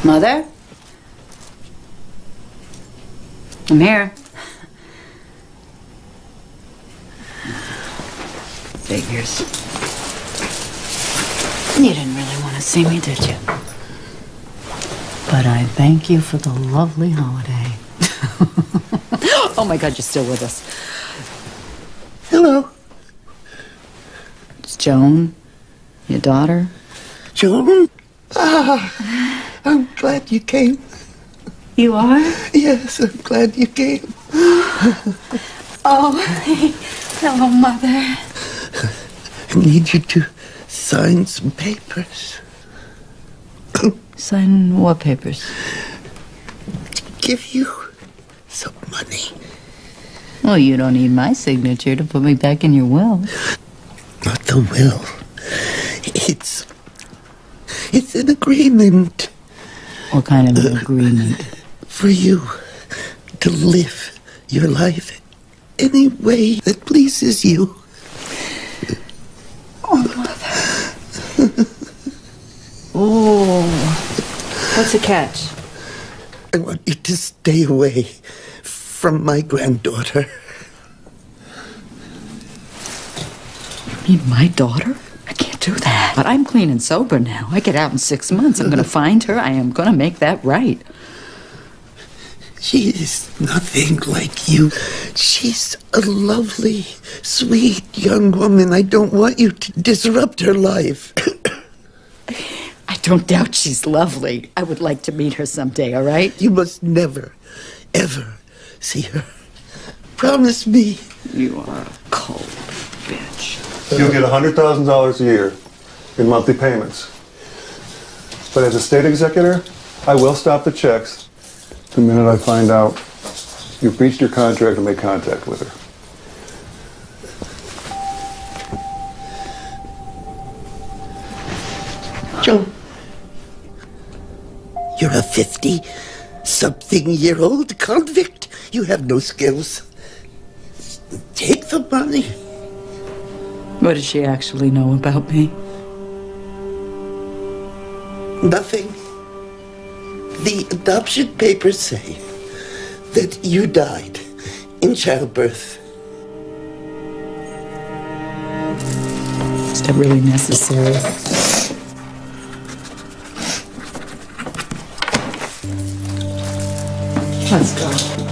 Mother? I'm here. Figures. You didn't really want to see me, did you? But I thank you for the lovely holiday. oh my God, you're still with us. Hello. It's Joan, your daughter. Joan? Ah, I'm glad you came. You are? Yes, I'm glad you came. Oh, hello, Mother. I need you to sign some papers. Sign what papers? To Give you some money. Well, you don't need my signature to put me back in your will. Not the will. It's. It's an agreement. What kind of an agreement? For you to live your life any way that pleases you. Oh, Mother. oh. what's the catch? I want you to stay away from my granddaughter. You mean my daughter? Do that. But I'm clean and sober now. I get out in six months. I'm going to find her. I am going to make that right. She is nothing like you. She's a lovely, sweet young woman. I don't want you to disrupt her life. I don't doubt she's lovely. I would like to meet her someday, all right? You must never, ever see her. Promise me. You are a cold bitch. You'll get $100,000 a year in monthly payments. But as a state executor, I will stop the checks the minute I find out you've breached your contract and made contact with her. Joe. You're a 50 something year old convict. You have no skills. Take the money. What does she actually know about me? Nothing. The adoption papers say that you died in childbirth. Is that really necessary? Let's go.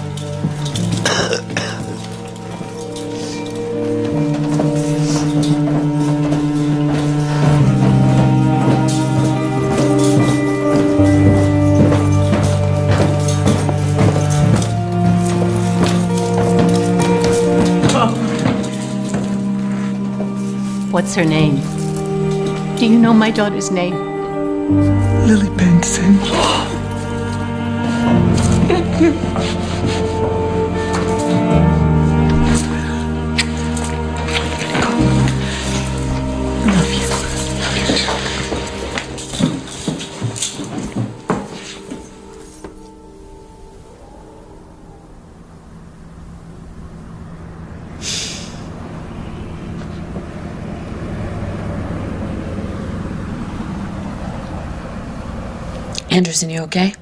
What's her name? Do you know my daughter's name? Lily Benson. Anderson, you okay?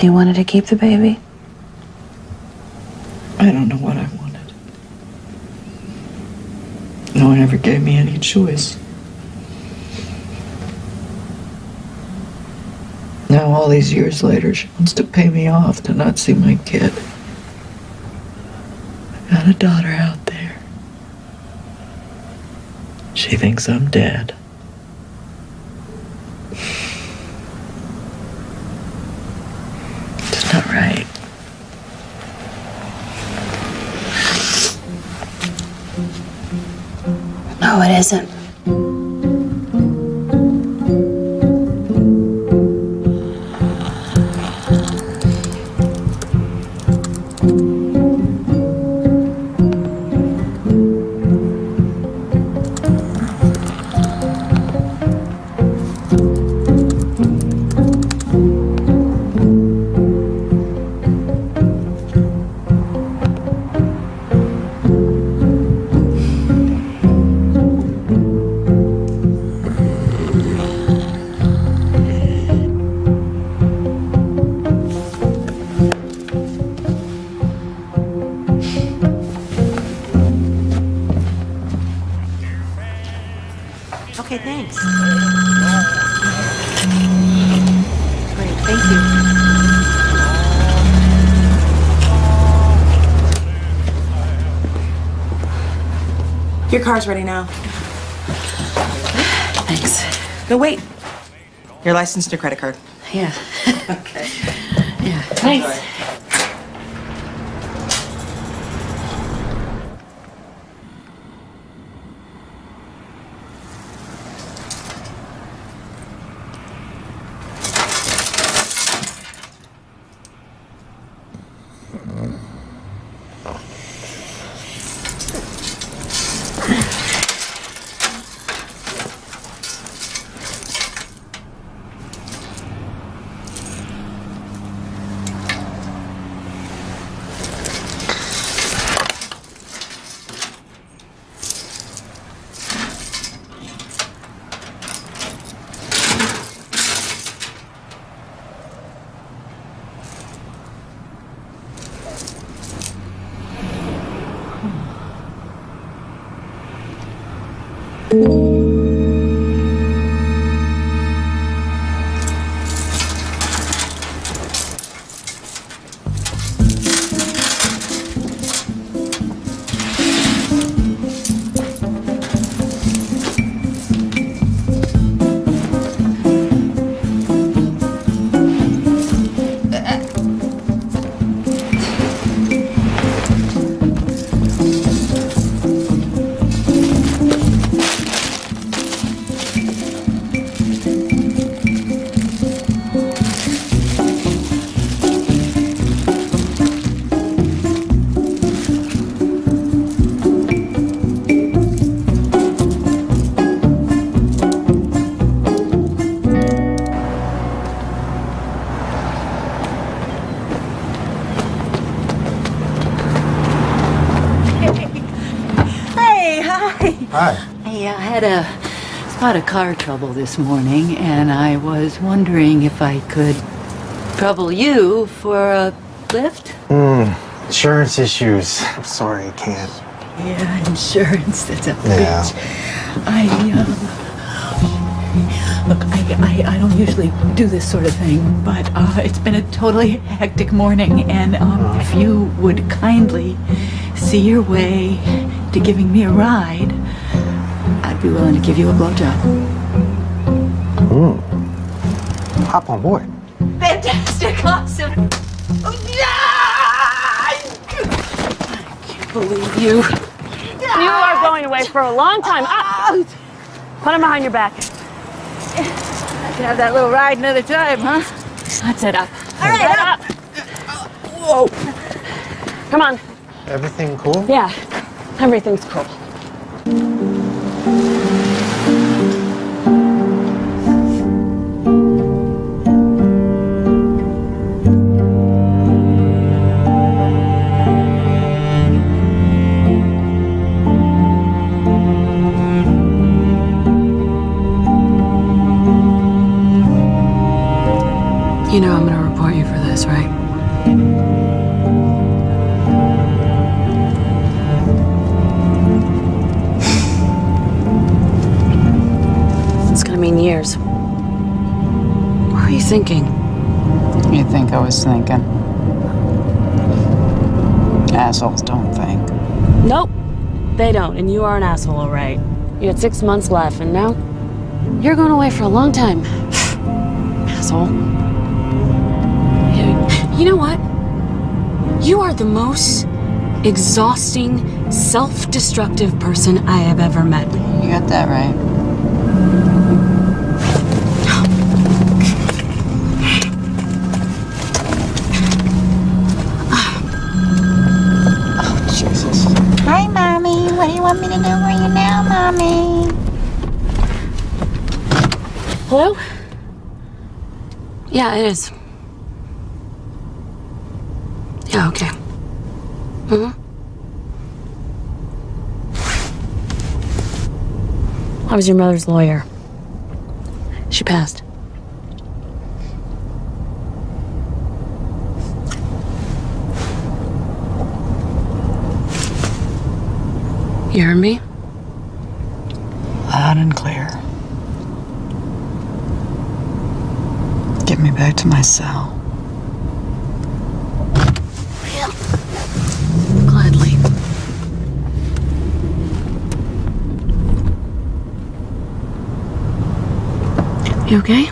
You wanted to keep the baby? I don't know what I wanted. No one ever gave me any choice. Now, all these years later, she wants to pay me off to not see my kid. I got a daughter out there. She thinks I'm dead. It's not right. No, it isn't. Your car's ready now. Thanks. No, wait. Your license and your credit card. Yeah. okay. Yeah. Thanks. Hi. Hey, I had a spot of car trouble this morning, and I was wondering if I could trouble you for a lift? Hmm. Insurance issues. I'm sorry, I can't. Yeah, insurance. That's a Yeah. bitch. I, um, look, I, I, I don't usually do this sort of thing, but uh, it's been a totally hectic morning, and um, if you would kindly see your way to giving me a ride, I'd be willing to give you a blowjob. Hmm. Hop on board. Fantastic, awesome. Yeah! I can't believe you. You are going away for a long time. Ah, put him behind your back. I can have that little ride another time, huh? That's it. Up. All right, up. Whoa. Come on. Everything cool? Yeah. Everything's cool. You know I'm gonna report you for this, right? It's gonna mean years. What were you thinking? You think I was thinking? Assholes don't think. Nope. They don't, and you are an asshole, all right. You had six months left, and now You're going away for a long time. Asshole. You know what? You are the most exhausting, self destructive person I have ever met. You got that right. Oh, Jesus. Hi, Mommy. What do you want me to do for you now, Mommy? Hello? Yeah, it is. Yeah, okay. hmm I was your mother's lawyer. She passed. You heard me? Loud and clear. Get me back to my cell. You okay?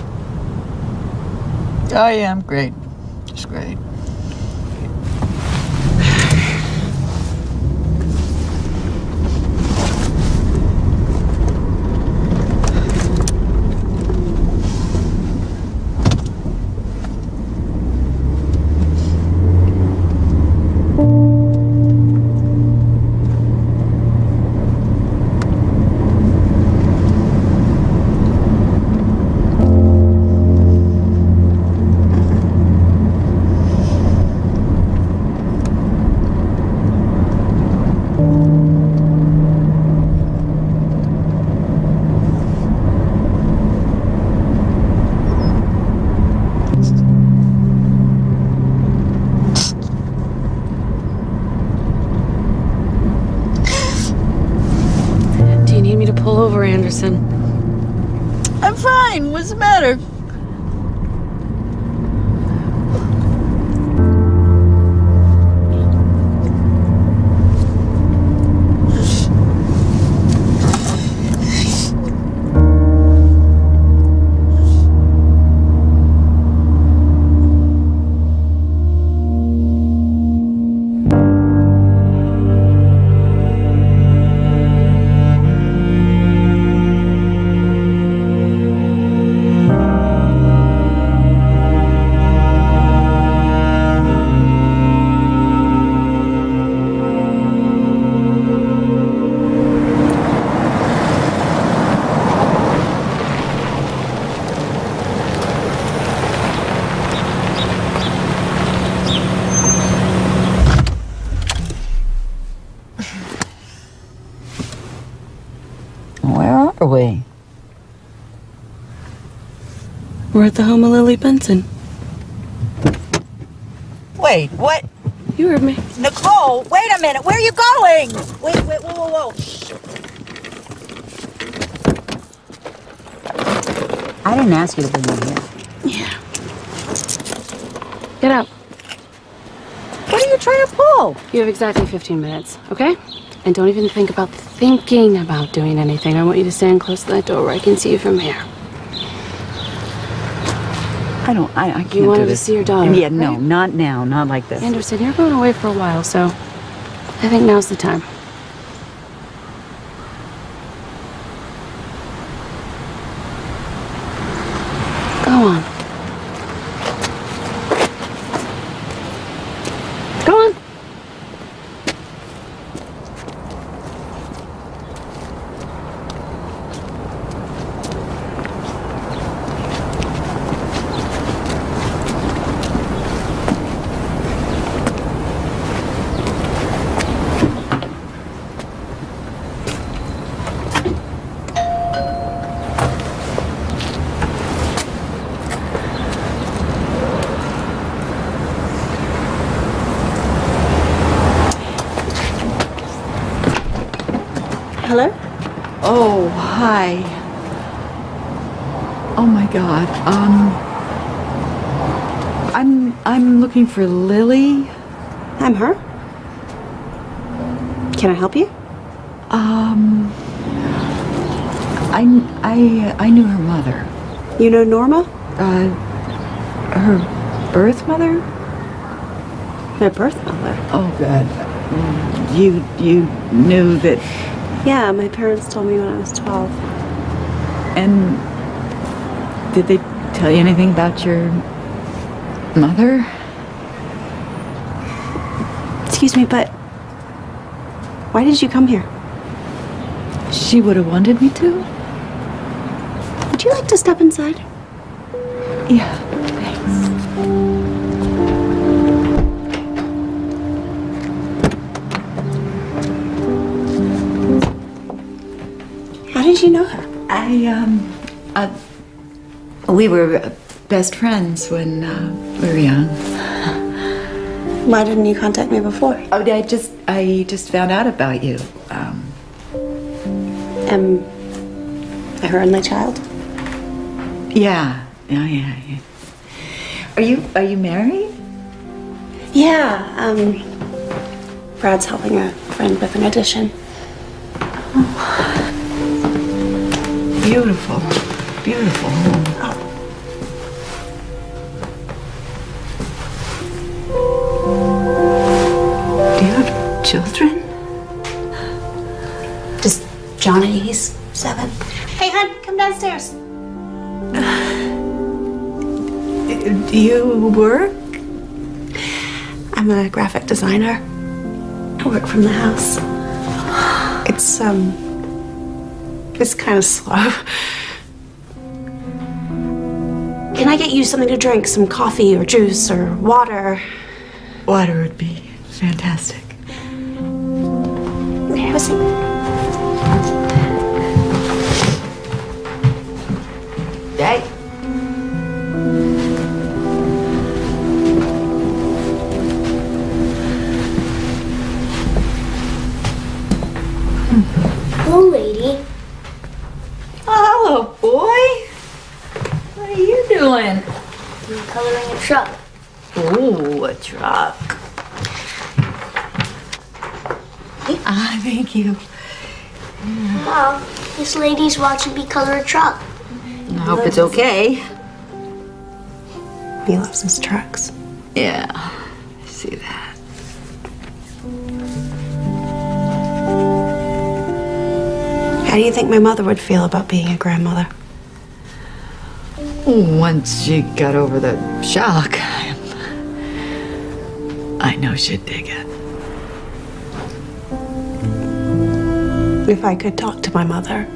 I'm great. Just great. At the home of Lily Benson. Wait, what? You heard me. Nicole, wait a minute. Where are you going? Wait, wait, whoa, whoa, whoa. I didn't ask you to bring me here. Yeah. Get up. What are you trying to pull? You have exactly 15 minutes, okay? And don't even think about thinking about doing anything. I want you to stand close to that door where I can see you from here. I don't, I, I can't You wanted do to see your daughter, Yeah, no, not now, not like this. Anderson, you're going away for a while, so I think now's the time. Go on. Go on. Hello? Oh, hi. Oh my God. Um, I'm I'm looking for Lily. I'm her. Can I help you? Um, I I I knew her mother. You know Norma? Uh, her birth mother. My birth mother. Oh, God. You you knew that, Yeah, my parents told me when I was 12. and did they tell you anything about your mother? Excuse me, but why did you come here? She would have wanted me to. Would you like to step inside? Yeah, thanks. How did you know her? I um, uh, we were best friends when uh, we were young. Why didn't you contact me before? Oh, I just I just found out about you. Um, Am I her only child? yeah, yeah, yeah, yeah. Are you are you married? Yeah, um, Brad's helping a friend with an audition. Beautiful, beautiful. children? Just John and he's seven. Hey, hon, come downstairs. Do you work? I'm a graphic designer. I work from the house. It's, um, it's kind of slow. Can I get you something to drink? Some coffee or juice or water? Water would be fantastic. May have a seat? Hey. Hello, lady. Oh, hello, boy. What are you doing? I'm coloring a truck. Ooh, a truck. Ah, thank you. Mom, this lady's watching me color a truck. I hope it's okay. He loves his trucks. Yeah, I see that. How do you think my mother would feel about being a grandmother? Once she got over the shock, I know she'd dig it. If I could talk to my mother,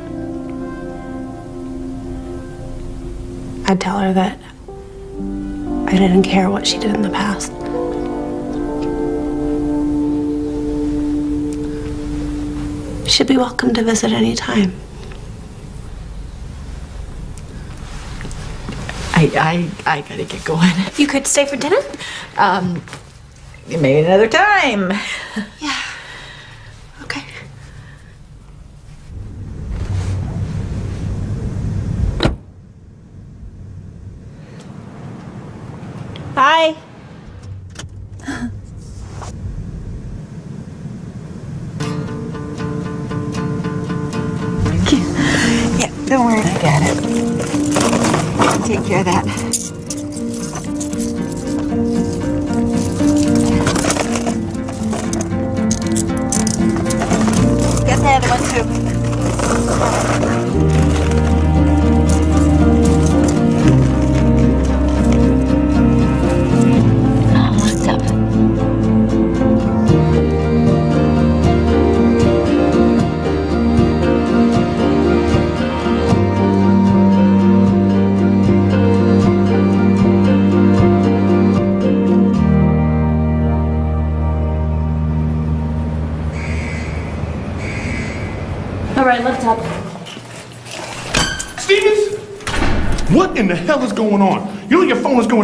I'd tell her that I didn't care what she did in the past. She'd be welcome to visit any time. I, I, I gotta get going. You could stay for dinner? Um, maybe another time. Yeah.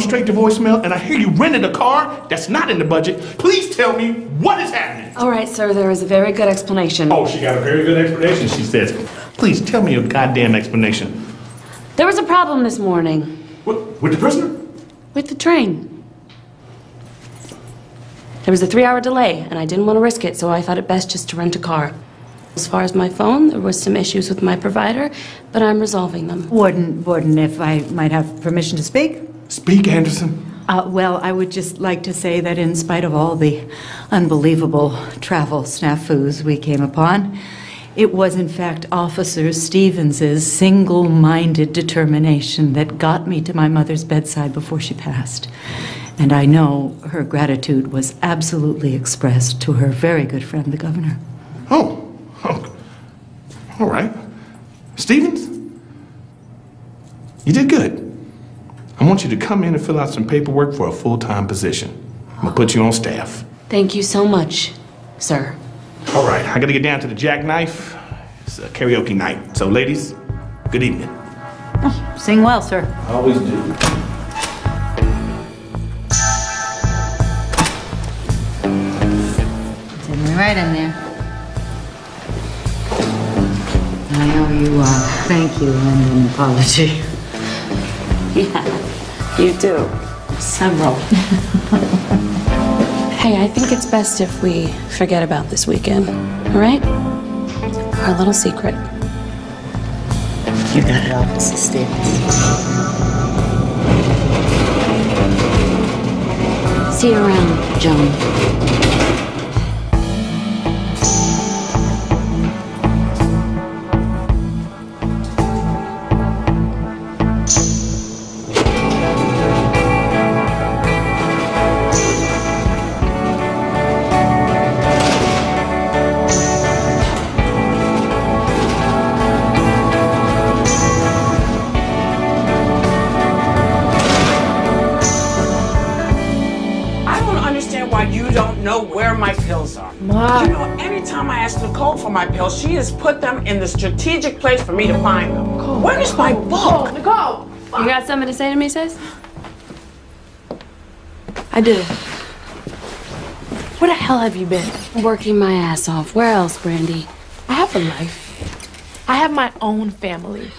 Straight to voicemail, and I hear you rented a car that's not in the budget. Please tell me what is happening. All right, sir, there is a very good explanation. Oh, she got a very good explanation, she says. Please tell me your goddamn explanation. There was a problem this morning What, with the prisoner? with the train. There was a three hour delay, and I didn't want to risk it, so I thought it best just to rent a car. As far as my phone, there was some issues with my provider, but I'm resolving them. Warden, Warden, if I might have permission to speak? Speak, Anderson. Uh, well, I would just like to say that in spite of all the unbelievable travel snafus we came upon, it was in fact Officer Stevens's single-minded determination that got me to my mother's bedside before she passed. And I know her gratitude was absolutely expressed to her very good friend, the governor. Oh, oh. all right. Stevens? You did good. I want you to come in and fill out some paperwork for a full-time position. I'm gonna put you on staff. Thank you so much, sir. All right, I gotta get down to the jackknife. It's a karaoke night. So, ladies, good evening. Sing well, sir. I always do. Me right in there. I owe you a thank you and an apology. Yeah, you do. Several. hey, I think it's best if we forget about this weekend, all right? Our little secret. You got it, Officer Stevens. See you around, Joan. Has put in the strategic place for me to find them. Where is my book? Nicole! You got something to say to me, sis? I do. Where the hell have you been? Working my ass off. Where else, Brandy? I have a life. I have my own family.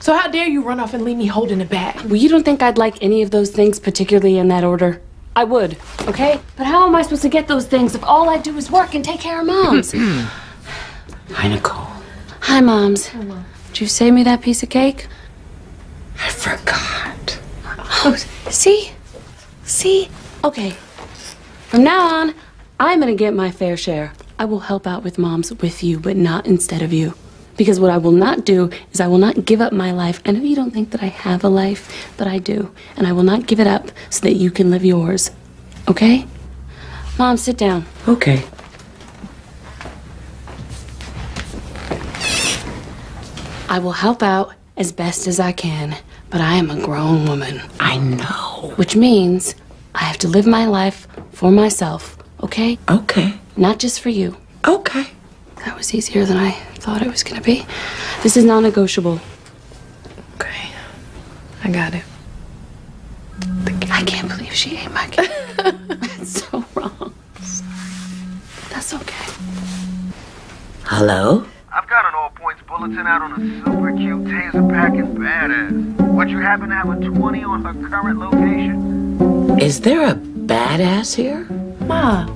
So how dare you run off and leave me holding a bag? Well, you don't think I'd like any of those things, particularly in that order? I would, okay? But how am I supposed to get those things if all I do is work and take care of moms? Hi, Nicole. Hi, moms. Did you save me that piece of cake? I forgot. Oh, see? See? Okay. From now on, I'm gonna get my fair share. I will help out with moms with you, but not instead of you. Because what I will not do is I will not give up my life. I know you don't think that I have a life, but I do. And I will not give it up so that you can live yours. Okay? Mom, sit down. Okay. I will help out as best as I can, but I am a grown woman. I know. Which means I have to live my life for myself, okay? Okay. Not just for you. Okay. That was easier than I thought it was gonna be. This is non negotiable. Okay. I got it. I can't believe she ate my cake. That's so wrong. That's okay. Hello? I've got an all points bulletin out on a super cute taser packing badass. Would you happen to have a 20 on her current location? Is there a badass here? Ma.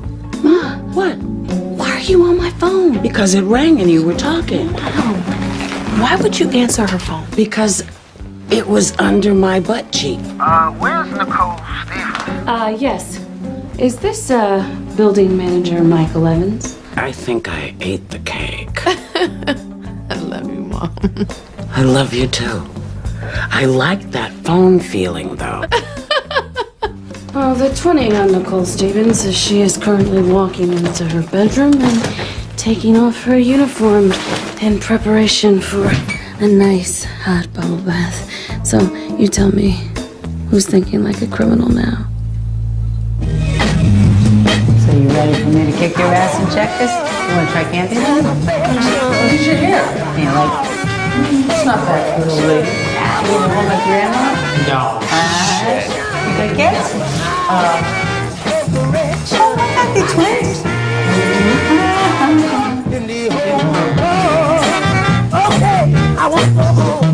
Ma. What? Why are you on my phone? Because it rang and you were talking. Why would you answer her phone? Because it was under my butt cheek. Uh, where's Nicole Stevens? Uh, yes. Is this, uh, building manager Michael Evans? I think I ate the cake. I love you, Mom. I love you too. I like that phone feeling though. Well, the 20 on Nicole Stevens is she is currently walking into her bedroom and taking off her uniform in preparation for a nice hot bubble bath. So, you tell me, who's thinking like a criminal now? You ready for me to kick your ass and check this? You want to try Candyland? Look at your hair. You like? It's not that good, old lady. You want to hold like your grandma? No. Uh, you got kids? Uh, oh, I got the twins. Okay, I want to go home.